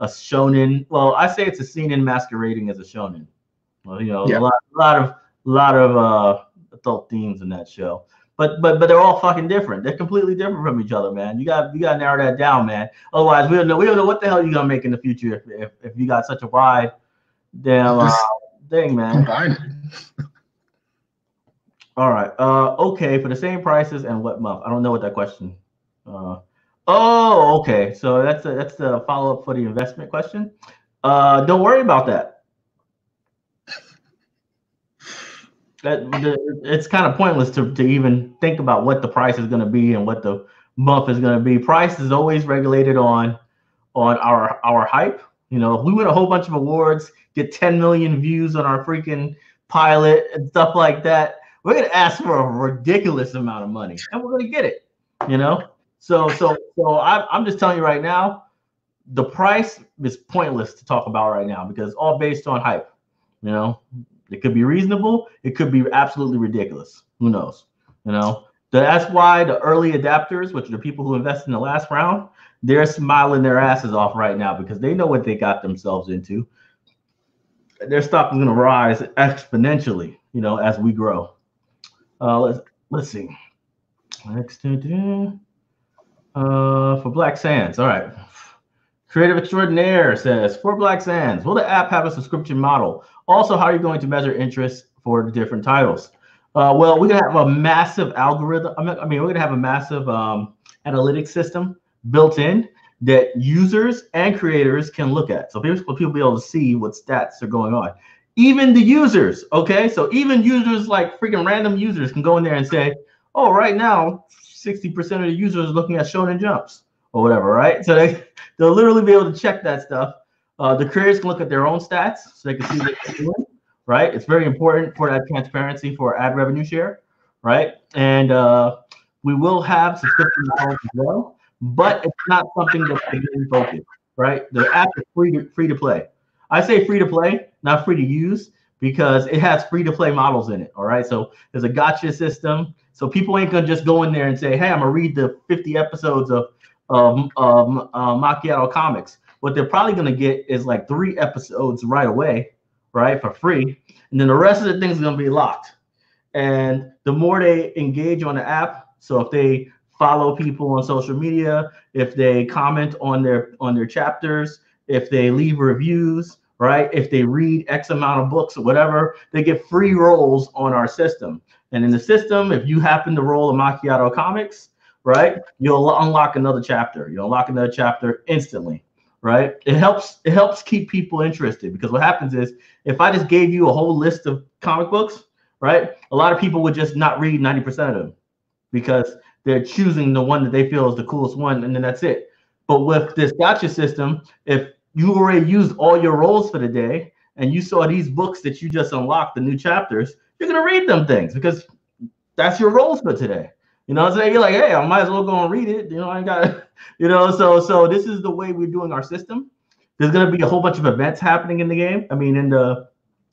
[SPEAKER 1] a shonen. Well, I say it's a seinen masquerading as a shonen. Well, you know,
[SPEAKER 2] Yeah.
[SPEAKER 1] a lot, a lot of, lot of uh, adult themes in that show. But but but they're all fucking different. They're completely different from each other, man. You got you got to narrow that down, man. Otherwise, we don't know we don't know what the hell you're gonna make in the future if if, if you got such a wide damn uh, thing, man.
[SPEAKER 2] combined.
[SPEAKER 1] All right. Uh, okay, for the same prices and what month? I don't know what that question. Uh, oh, okay. So that's a, that's the follow up for the investment question. Uh, don't worry about that. That the, it's kind of pointless to, to even think about what the price is going to be and what the month is going to be. Price is always regulated on on our our hype. You know, if we win a whole bunch of awards, get 10 million views on our freaking pilot and stuff like that, we're gonna ask for a ridiculous amount of money, and we're gonna get it. You know, so so so I'm I'm just telling you right now, the price is pointless to talk about right now because it's all based on hype. You know, it could be reasonable, it could be absolutely ridiculous. Who knows? You know, that's why the early adapters, which are the people who invest in the last round, they're smiling their asses off right now because they know what they got themselves into. Their stock is going to rise exponentially, you know, as we grow. Uh, let's let's see. Next, uh, for Black Sands. All right. Creative Extraordinaire says for Black Sands, will the app have a subscription model? Also, how are you going to measure interest for the different titles? Uh, well, we're gonna have a massive algorithm. I mean, we're gonna have a massive um, analytics system built in that users and creators can look at. So people people be able to see what stats are going on. Even the users, okay? So even users like freaking random users can go in there and say, "Oh, right now, 60% of the users looking at Shonen Jumps or whatever, right?" So they they'll literally be able to check that stuff. Uh, the creators can look at their own stats so they can see what they're doing, right? It's very important for that transparency for ad revenue share, right? And uh, we will have subscription models as well but it's not something that's the main focus, right? The app is free to free to play. I say free to play, not free to use, because it has free to play models in it. All right. So there's a gacha system. So people ain't gonna just go in there and say, hey, I'm gonna read the 50 episodes of of, of uh, Macchiato comics. What they're probably gonna get is like three episodes right away, right, for free, and then the rest of the things gonna be locked. And the more they engage on the app, so if they follow people on social media, if they comment on their on their chapters, if they leave reviews, right? If they read X amount of books or whatever, they get free rolls on our system. And in the system, if you happen to roll a macchiato comics, right, you'll unlock another chapter. You'll unlock another chapter instantly, right? It helps it helps keep people interested because what happens is if I just gave you a whole list of comic books, right, a lot of people would just not read 90% of them because they're choosing the one that they feel is the coolest one, and then that's it. But with this gacha system, if you already used all your rolls for the day and you saw these books that you just unlocked, the new chapters, you're gonna read them things because that's your roles for today. You know what I'm saying? You're like, hey, I might as well go and read it. You know, I got you know, so so this is the way we're doing our system. There's gonna be a whole bunch of events happening in the game. I mean, in the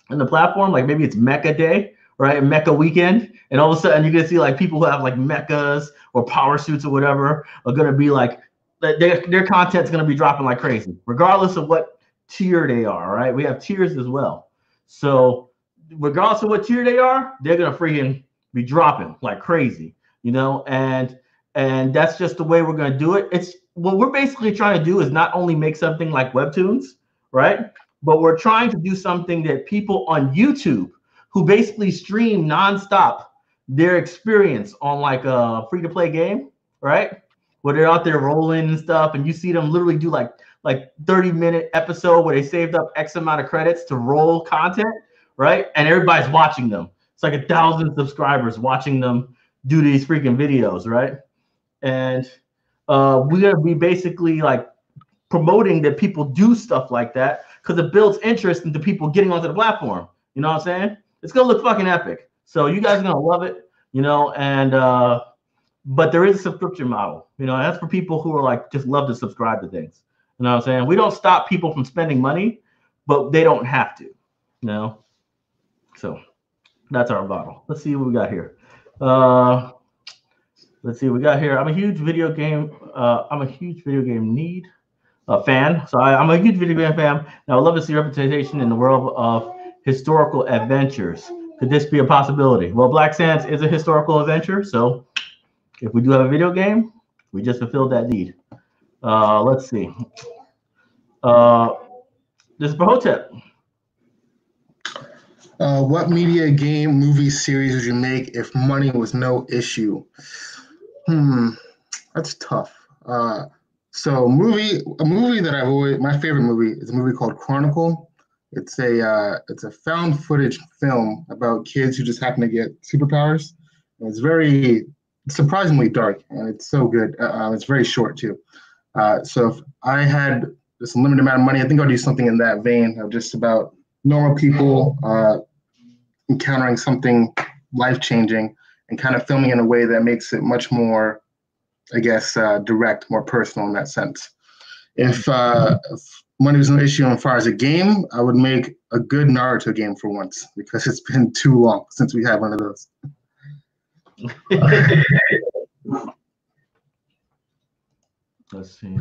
[SPEAKER 1] in the platform, like maybe it's Mecha Day, right? Mecha weekend, and all of a sudden you're gonna see like people who have like mechas or power suits or whatever are gonna be like their their content's gonna be dropping like crazy, regardless of what tier they are. Right? We have tiers as well. So regardless of what tier they are, they're gonna freaking be dropping like crazy, you know, and and that's just the way we're gonna do it. It's what we're basically trying to do is not only make something like webtoons, right? But we're trying to do something that people on YouTube who basically stream nonstop their experience on like a free to play game, right? Where they're out there rolling and stuff, and you see them literally do like like 30 minute episode where they saved up X amount of credits to roll content, right? And everybody's watching them. It's like a thousand subscribers watching them do these freaking videos, right? And uh, we're gonna be basically like promoting that people do stuff like that because it builds interest into people getting onto the platform. You know what I'm saying? It's gonna look fucking epic. So you guys are gonna love it, you know, and uh but there is a subscription model, you know, that's for people who are like just love to subscribe to things. You know what I'm saying? We don't stop people from spending money, but they don't have to, you know. So that's our model. Let's see what we got here. Uh let's see what we got here. I'm a huge video game, uh, I'm a huge video game need uh, fan. So I, am a huge video game fan. Now I love to see representation in the world of historical adventures. Could this be a possibility? Well, Black Sands is a historical adventure, so if we do have a video game, we just fulfilled that need. Uh, let's see. Uh, this is for Hotep.
[SPEAKER 2] Uh, what media, game, movie series would you make if money was no issue? Hmm, that's tough. Uh, so movie, a movie that I've always, my favorite movie is a movie called Chronicle. It's a uh, it's a found footage film about kids who just happen to get superpowers. And it's very surprisingly dark and it's so good. Uh, uh, it's very short too. Uh, so if I had this limited amount of money, I think I'll do something in that vein of just about normal people uh, encountering something life changing and kind of filming in a way that makes it much more, I guess, uh, direct, more personal in that sense. If, uh, if money was an issue as far as a game, I would make a good Naruto game for once because it's been too long since we had one of those.
[SPEAKER 1] Let's see.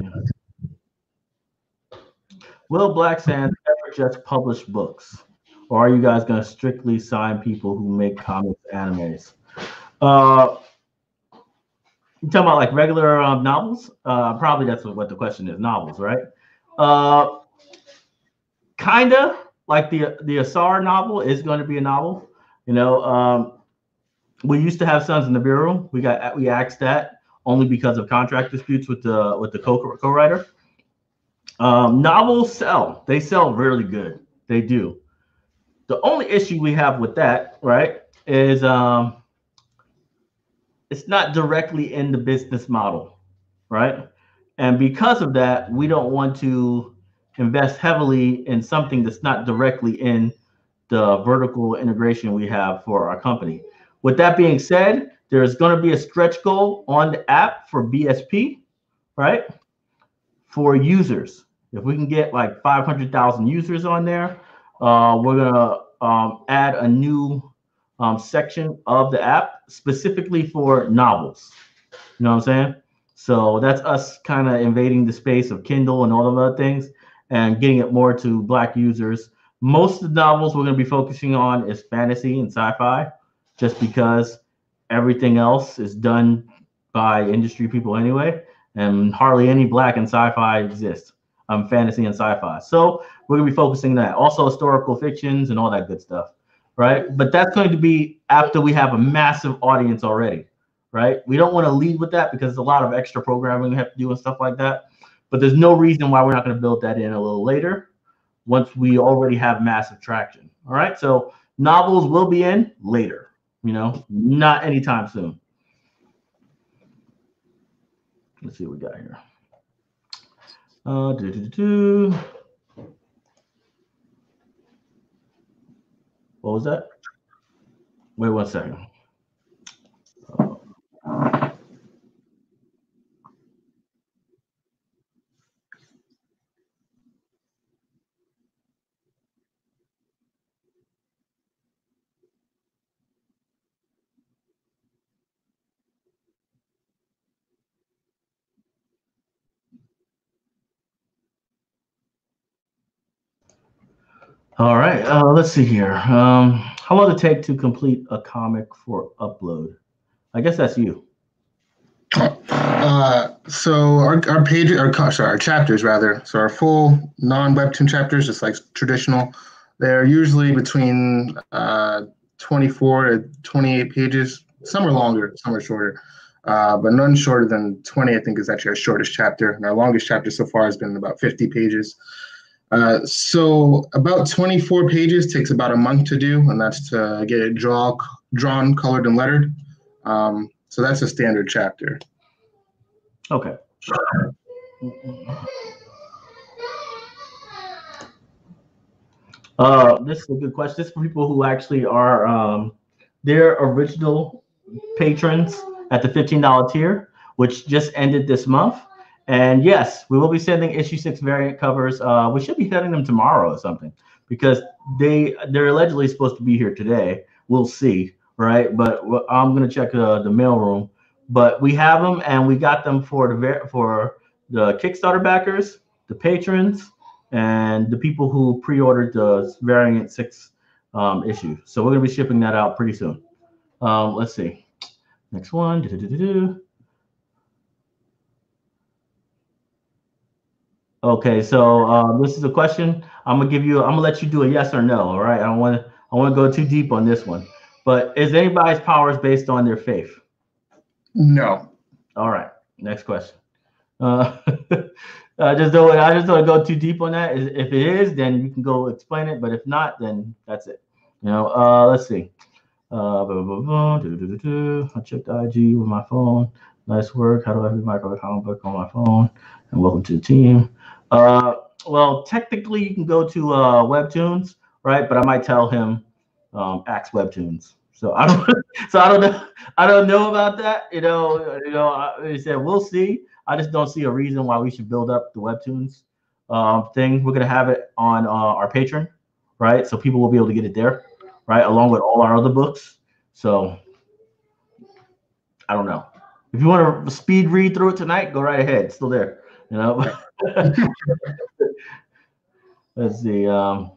[SPEAKER 1] Will Black Sands ever just publish books? Or are you guys going to strictly sign people who make comics, animes? Uh, you talking about like regular um, novels? Uh, probably that's what the question is. Novels, right? Uh, kinda like the the Asar novel is going to be a novel. You know, um, we used to have Sons in the Bureau. We got we axed that only because of contract disputes with the with the co co-writer. Um, novels sell; they sell really good. They do. The only issue we have with that, right, is um, it's not directly in the business model, right? And because of that, we don't want to invest heavily in something that's not directly in the vertical integration we have for our company. With that being said, there's going to be a stretch goal on the app for BSP, right? For users. If we can get like 500,000 users on there, uh, we're going to um, add a new um, section of the app specifically for novels. You know what I'm saying? So that's us kind of invading the space of Kindle and all of other things and getting it more to Black users. Most of the novels we're going to be focusing on is fantasy and sci-fi, just because everything else is done by industry people anyway, and hardly any Black and sci-fi exists. Um, fantasy and sci-fi. So we're gonna be focusing on that. Also historical fictions and all that good stuff right? But that's going to be after we have a massive audience already, right? We don't want to lead with that because there's a lot of extra programming we have to do and stuff like that. But there's no reason why we're not going to build that in a little later once we already have massive traction. All right. So novels will be in later, you know, not anytime soon. Let's see what we got here. Uh, doo -doo -doo What was that? Wait one second. All right, uh, let's see here. Um, how long it take to complete a comic for upload? I guess that's you.
[SPEAKER 2] Uh, so our, our page, our sorry, our chapters rather. So our full non-webtoon chapters, just like traditional, they're usually between uh, 24 to 28 pages. Some are longer, some are shorter, uh, but none shorter than 20. I think is actually our shortest chapter, and our longest chapter so far has been about 50 pages. Uh, so about 24 pages takes about a month to do, and that's to get it draw, drawn, colored, and lettered. Um, so that's a standard chapter.
[SPEAKER 1] Okay. Uh, this is a good question. This is for people who actually are um, their original patrons at the $15 tier, which just ended this month. And yes, we will be sending issue six variant covers. Uh, we should be sending them tomorrow or something because they they're allegedly supposed to be here today. We'll see, right? But I'm gonna check uh, the mail room. But we have them, and we got them for the for the Kickstarter backers, the patrons, and the people who pre-ordered the variant six um, issue. So we're gonna be shipping that out pretty soon. Um, let's see. Next one. Okay, so uh, this is a question. I'm gonna give you. I'm gonna let you do a yes or no. All right. I don't want to. I want to go too deep on this one. But is anybody's powers based on their faith?
[SPEAKER 2] No.
[SPEAKER 1] All right. Next question. Uh, I just don't. I just don't go too deep on that. If it is, then you can go explain it. But if not, then that's it. You know. Uh, let's see. Uh, blah, blah, blah, do, do, do, I checked IG with my phone. Nice work. How do I read micro comic book on my phone? And welcome to the team. Uh, well, technically, you can go to uh, Webtoons, right? But I might tell him um, Axe Webtoons. So I don't. so I don't know. I don't know about that. You know. You know. I said we'll see. I just don't see a reason why we should build up the Webtoons um, thing. We're gonna have it on uh, our Patreon, right? So people will be able to get it there, right, along with all our other books. So I don't know. If you want to speed read through it tonight, go right ahead. It's still there. You know. Let's see. Um,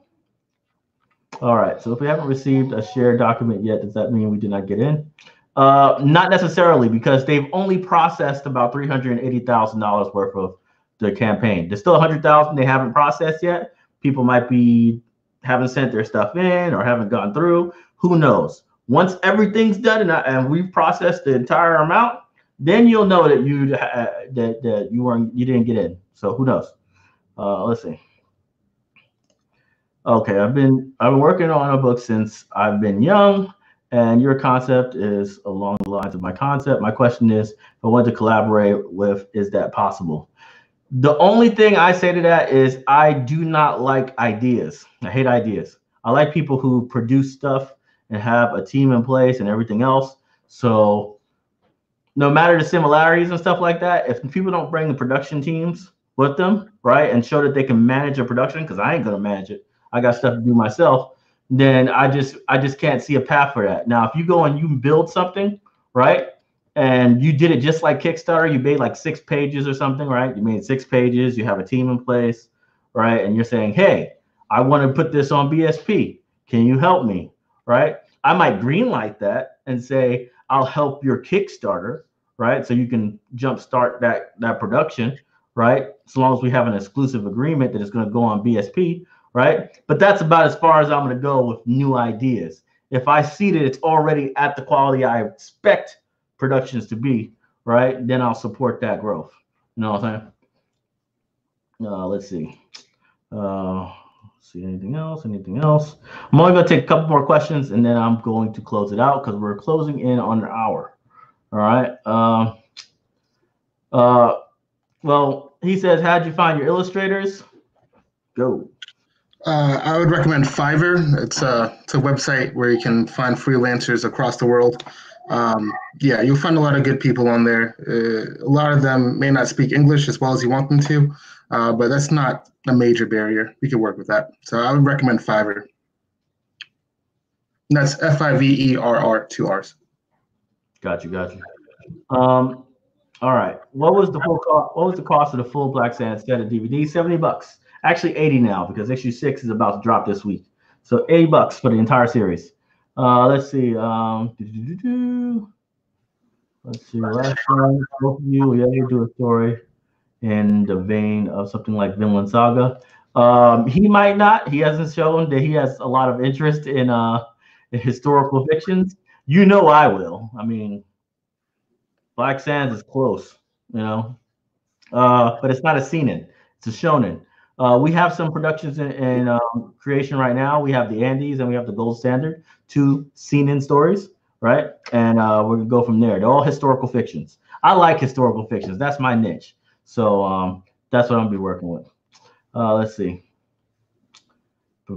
[SPEAKER 1] all right. So if we haven't received a shared document yet, does that mean we did not get in? Uh, not necessarily, because they've only processed about three hundred eighty thousand dollars worth of the campaign. There's still a hundred thousand they haven't processed yet. People might be haven't sent their stuff in or haven't gone through. Who knows? Once everything's done and, I, and we've processed the entire amount, then you'll know that you uh, that that you weren't you didn't get in. So who knows? Uh, let's see. Okay, I've been I've been working on a book since I've been young, and your concept is along the lines of my concept. My question is, if I want to collaborate with, is that possible? The only thing I say to that is I do not like ideas. I hate ideas. I like people who produce stuff and have a team in place and everything else. So no matter the similarities and stuff like that, if people don't bring the production teams with them, right, and show that they can manage a production, because I ain't gonna manage it. I got stuff to do myself. Then I just I just can't see a path for that. Now, if you go and you build something, right, and you did it just like Kickstarter, you made like six pages or something, right? You made six pages. You have a team in place, right? And you're saying, hey, I want to put this on BSP. Can you help me, right? I might greenlight that and say, I'll help your Kickstarter, right? So you can jumpstart that that production, right? As long as we have an exclusive agreement that it's going to go on BSP, right? But that's about as far as I'm going to go with new ideas. If I see that it's already at the quality I expect productions to be, right, then I'll support that growth. You know what I'm saying? Uh, let's see. Uh, see anything else? Anything else? I'm only going to take a couple more questions and then I'm going to close it out because we're closing in on an hour. All right. Um, uh, well, he says, How'd you find your illustrators? Go.
[SPEAKER 2] Uh, I would recommend Fiverr. It's a, it's a website where you can find freelancers across the world. Um, yeah, you'll find a lot of good people on there. Uh, a lot of them may not speak English as well as you want them to, uh, but that's not a major barrier. You can work with that. So I would recommend Fiverr. And that's F I V E R R, two R's.
[SPEAKER 1] Got you, got you. Um, all right. What was the full cost? What was the cost of the full Black Sand of DVD? Seventy bucks. Actually, eighty now because issue six is about to drop this week. So eighty bucks for the entire series. Uh, let's see. Um, let's see. Last one, both of you, we ever do a story in the vein of something like Vinland Saga. Um, he might not. He hasn't shown that he has a lot of interest in uh in historical fictions. You know, I will. I mean, Black Sands is close, you know, uh, but it's not a seinen. It's a shonen. Uh, we have some productions in, in um, creation right now. We have the Andes and we have the Gold Standard, two seinen stories, right? And uh, we're gonna go from there. They're all historical fictions. I like historical fictions. That's my niche. So um, that's what I'm gonna be working with. Uh, let's see. Uh,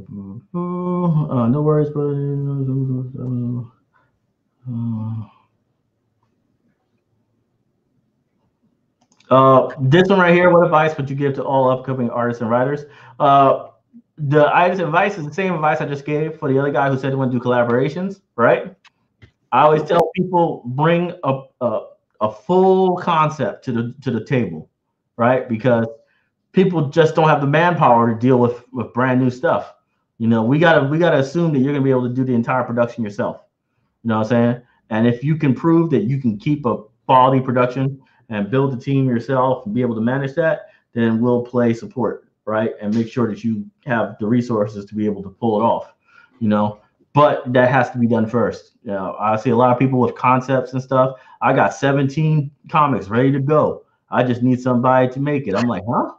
[SPEAKER 1] no worries, but uh, uh, this one right here. What advice would you give to all upcoming artists and writers? Uh, the advice is the same advice I just gave for the other guy who said he want to do collaborations, right? I always tell people bring a, a, a full concept to the to the table, right? Because people just don't have the manpower to deal with with brand new stuff. You know, we gotta we gotta assume that you're gonna be able to do the entire production yourself. You know what I'm saying? And if you can prove that you can keep a quality production and build the team yourself and be able to manage that, then we'll play support, right? And make sure that you have the resources to be able to pull it off. You know, but that has to be done first. You know, I see a lot of people with concepts and stuff. I got 17 comics ready to go. I just need somebody to make it. I'm like, huh?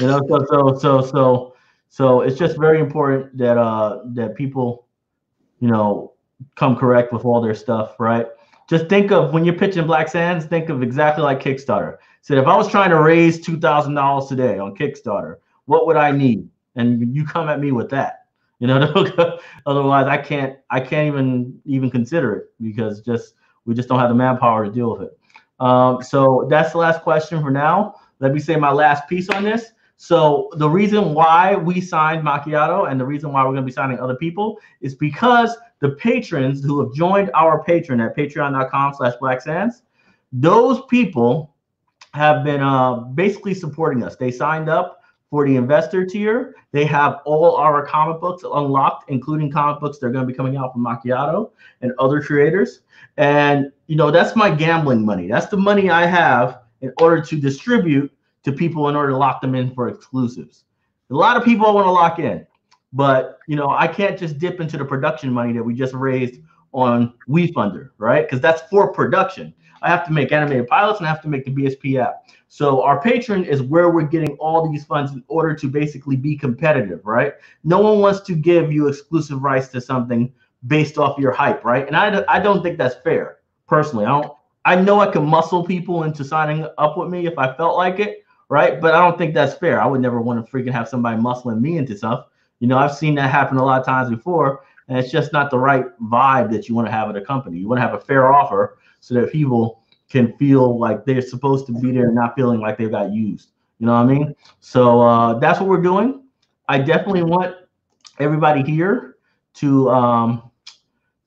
[SPEAKER 1] You know, so so so so so it's just very important that uh that people, you know, come correct with all their stuff, right? Just think of when you're pitching Black Sands, think of exactly like Kickstarter. Said if I was trying to raise two thousand dollars today on Kickstarter, what would I need? And you come at me with that, you know. otherwise, I can't I can't even even consider it because just we just don't have the manpower to deal with it. Um, so that's the last question for now. Let me say my last piece on this. So the reason why we signed Macchiato and the reason why we're going to be signing other people is because the patrons who have joined our Patreon at patreon.com slash black sands, those people have been uh, basically supporting us. They signed up for the investor tier. They have all our comic books unlocked, including comic books that are going to be coming out from Macchiato and other creators. And, you know, that's my gambling money. That's the money I have in order to distribute to people in order to lock them in for exclusives. A lot of people I want to lock in, but you know, I can't just dip into the production money that we just raised on WeFunder, right? Because that's for production. I have to make animated pilots and I have to make the BSP app. So our Patreon is where we're getting all these funds in order to basically be competitive, right? No one wants to give you exclusive rights to something based off your hype, right? And I, I don't think that's fair, personally. I don't. I know I can muscle people into signing up with me if I felt like it, right? But I don't think that's fair. I would never want to freaking have somebody muscling me into stuff. You know, I've seen that happen a lot of times before, and it's just not the right vibe that you want to have at a company. You want to have a fair offer so that people can feel like they're supposed to be there and not feeling like they got used. You know what I mean? So uh, that's what we're doing. I definitely want everybody here to um,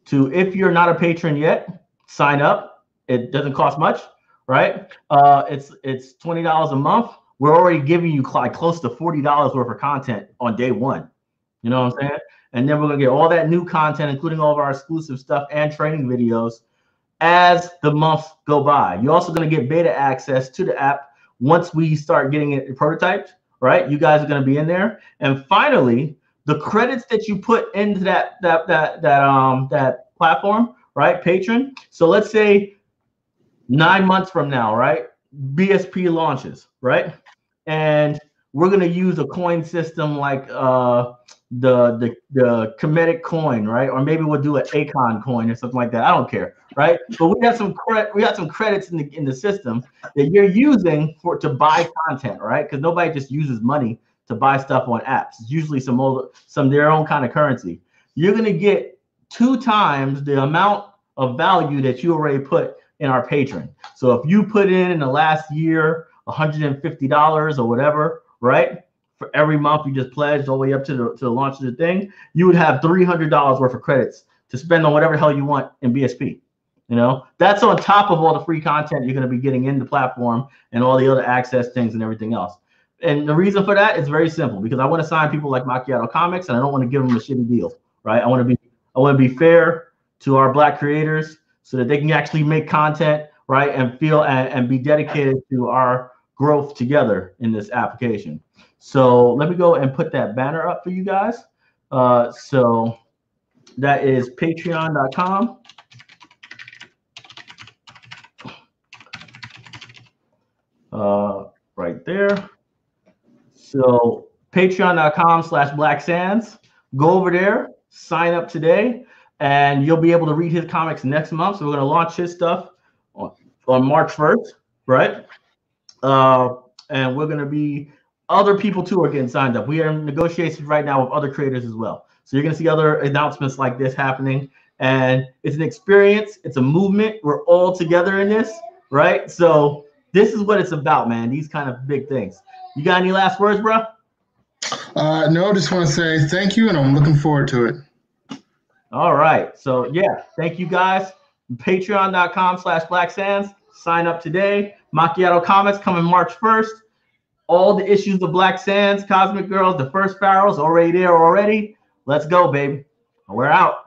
[SPEAKER 1] to if you're not a patron yet, sign up. It doesn't cost much right? Uh, it's it's twenty dollars a month. We're already giving you like close to forty dollars worth of content on day one. You know what I'm saying? And then we're gonna get all that new content, including all of our exclusive stuff and training videos, as the months go by. You're also gonna get beta access to the app once we start getting it prototyped. Right? You guys are gonna be in there. And finally, the credits that you put into that that that that um that platform, right? Patreon. So let's say nine months from now, right? BSP launches, right? And we're gonna use a coin system like uh, the the the Kemetic coin, right? Or maybe we'll do an Acon coin or something like that. I don't care, right? But we have some credit, we got some credits in the in the system that you're using for to buy content, right? Because nobody just uses money to buy stuff on apps. It's usually some old, some their own kind of currency. You're gonna get two times the amount of value that you already put in our Patreon. So if you put in in the last year $150 or whatever, right? For every month you just pledged all the way up to the to the launch of the thing, you would have $300 worth of credits to spend on whatever the hell you want in BSP. You know, that's on top of all the free content you're going to be getting in the platform and all the other access things and everything else. And the reason for that is very simple because I want to sign people like Macchiato Comics and I don't want to give them a shitty deal, right? I want to be I want to be fair to our black creators so that they can actually make content, right, and feel and, and be dedicated to our growth together in this application. So let me go and put that banner up for you guys. Uh, so that is patreon.com. Uh, right there. So patreon.com slash black sands. Go over there, sign up today, and you'll be able to read his comics next month. So we're going to launch his stuff on, on March 1st, right? Uh, and we're going to be other people too are getting signed up. We are in negotiations right now with other creators as well. So you're going to see other announcements like this happening. And it's an experience, it's a movement. We're all together in this, right? So this is what it's about, man. These kind of big things. You got any last words, bro?
[SPEAKER 2] Uh, no, just want to say thank you, and I'm looking forward to it.
[SPEAKER 1] All right. So yeah, thank you guys. Patreon.com slash Black Sands. Sign up today. Macchiato Comics coming March 1st. All the issues of Black Sands, Cosmic Girls, the first Pharaohs already there already. Let's go, baby. We're out.